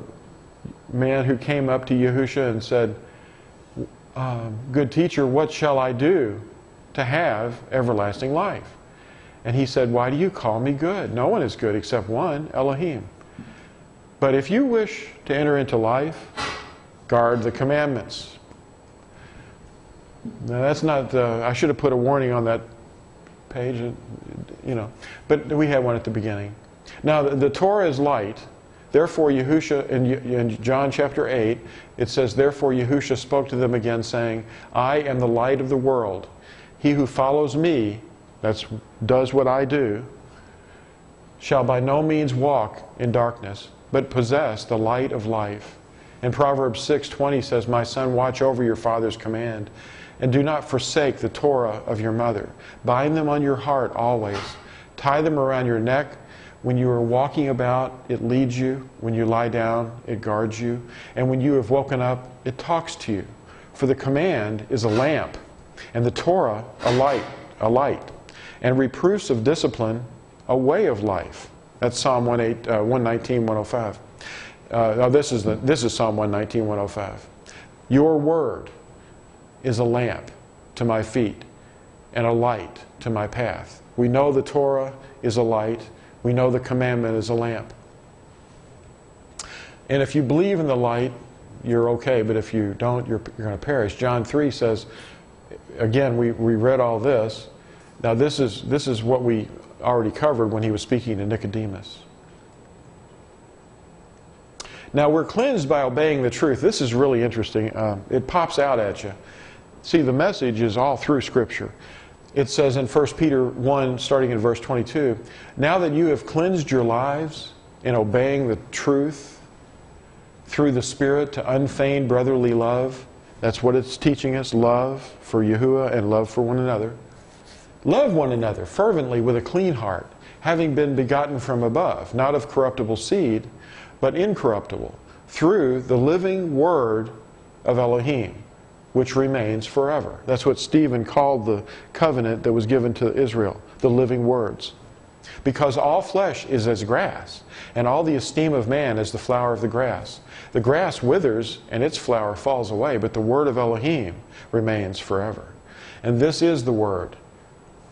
man who came up to Yahusha and said, uh, Good teacher, what shall I do to have everlasting life? And he said, Why do you call me good? No one is good except one, Elohim. But if you wish to enter into life, guard the commandments. Now that's not, uh, I should have put a warning on that page, uh, you know, but we had one at the beginning. Now the, the Torah is light. Therefore, Yahusha, in, in John chapter 8, it says, Therefore Yahusha spoke to them again, saying, I am the light of the world. He who follows me, that's does what I do, shall by no means walk in darkness, but possess the light of life. And Proverbs 6:20 says, "My son, watch over your father's command, and do not forsake the Torah of your mother. Bind them on your heart always. Tie them around your neck. When you are walking about, it leads you. When you lie down, it guards you. And when you have woken up, it talks to you. For the command is a lamp, and the Torah a light, a light, and reproofs of discipline a way of life." That's Psalm 18, uh, 119, 105. Uh, this, is the, this is Psalm 119, 105. Your word is a lamp to my feet and a light to my path. We know the Torah is a light. We know the commandment is a lamp. And if you believe in the light, you're okay, but if you don't, you're, you're going to perish. John 3 says, again, we, we read all this. Now, this is, this is what we already covered when he was speaking to Nicodemus. Now, we're cleansed by obeying the truth. This is really interesting. Uh, it pops out at you. See, the message is all through Scripture. It says in 1 Peter 1, starting in verse 22, Now that you have cleansed your lives in obeying the truth through the Spirit to unfeigned brotherly love, that's what it's teaching us love for Yahuwah and love for one another. Love one another fervently with a clean heart, having been begotten from above, not of corruptible seed, but incorruptible, through the living word of Elohim, which remains forever. That's what Stephen called the covenant that was given to Israel, the living words. Because all flesh is as grass, and all the esteem of man is the flower of the grass. The grass withers and its flower falls away, but the word of Elohim remains forever. And this is the word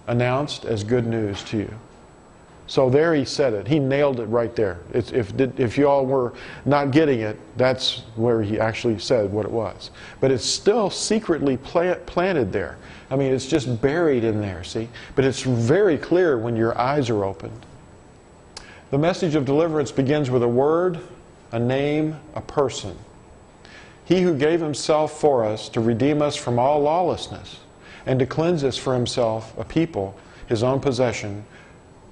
announced as good news to you. So there he said it. He nailed it right there. It's, if, if you all were not getting it, that's where he actually said what it was. But it's still secretly plant, planted there. I mean, it's just buried in there, see? But it's very clear when your eyes are opened. The message of deliverance begins with a word, a name, a person. He who gave himself for us to redeem us from all lawlessness and to cleanse us for himself a people, his own possession,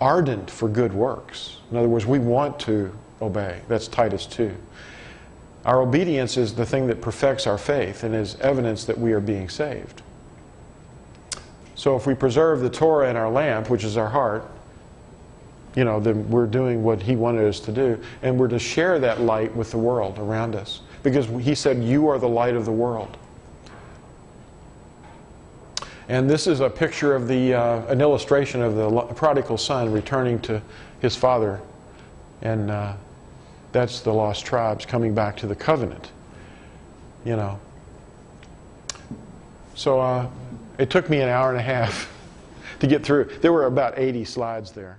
ardent for good works. In other words, we want to obey. That's Titus 2. Our obedience is the thing that perfects our faith and is evidence that we are being saved. So if we preserve the Torah in our lamp, which is our heart, you know, then we're doing what he wanted us to do. And we're to share that light with the world around us. Because he said, You are the light of the world. And this is a picture of the, uh, an illustration of the prodigal son returning to his father. And uh, that's the lost tribes coming back to the covenant, you know. So uh, it took me an hour and a half <laughs> to get through. There were about 80 slides there.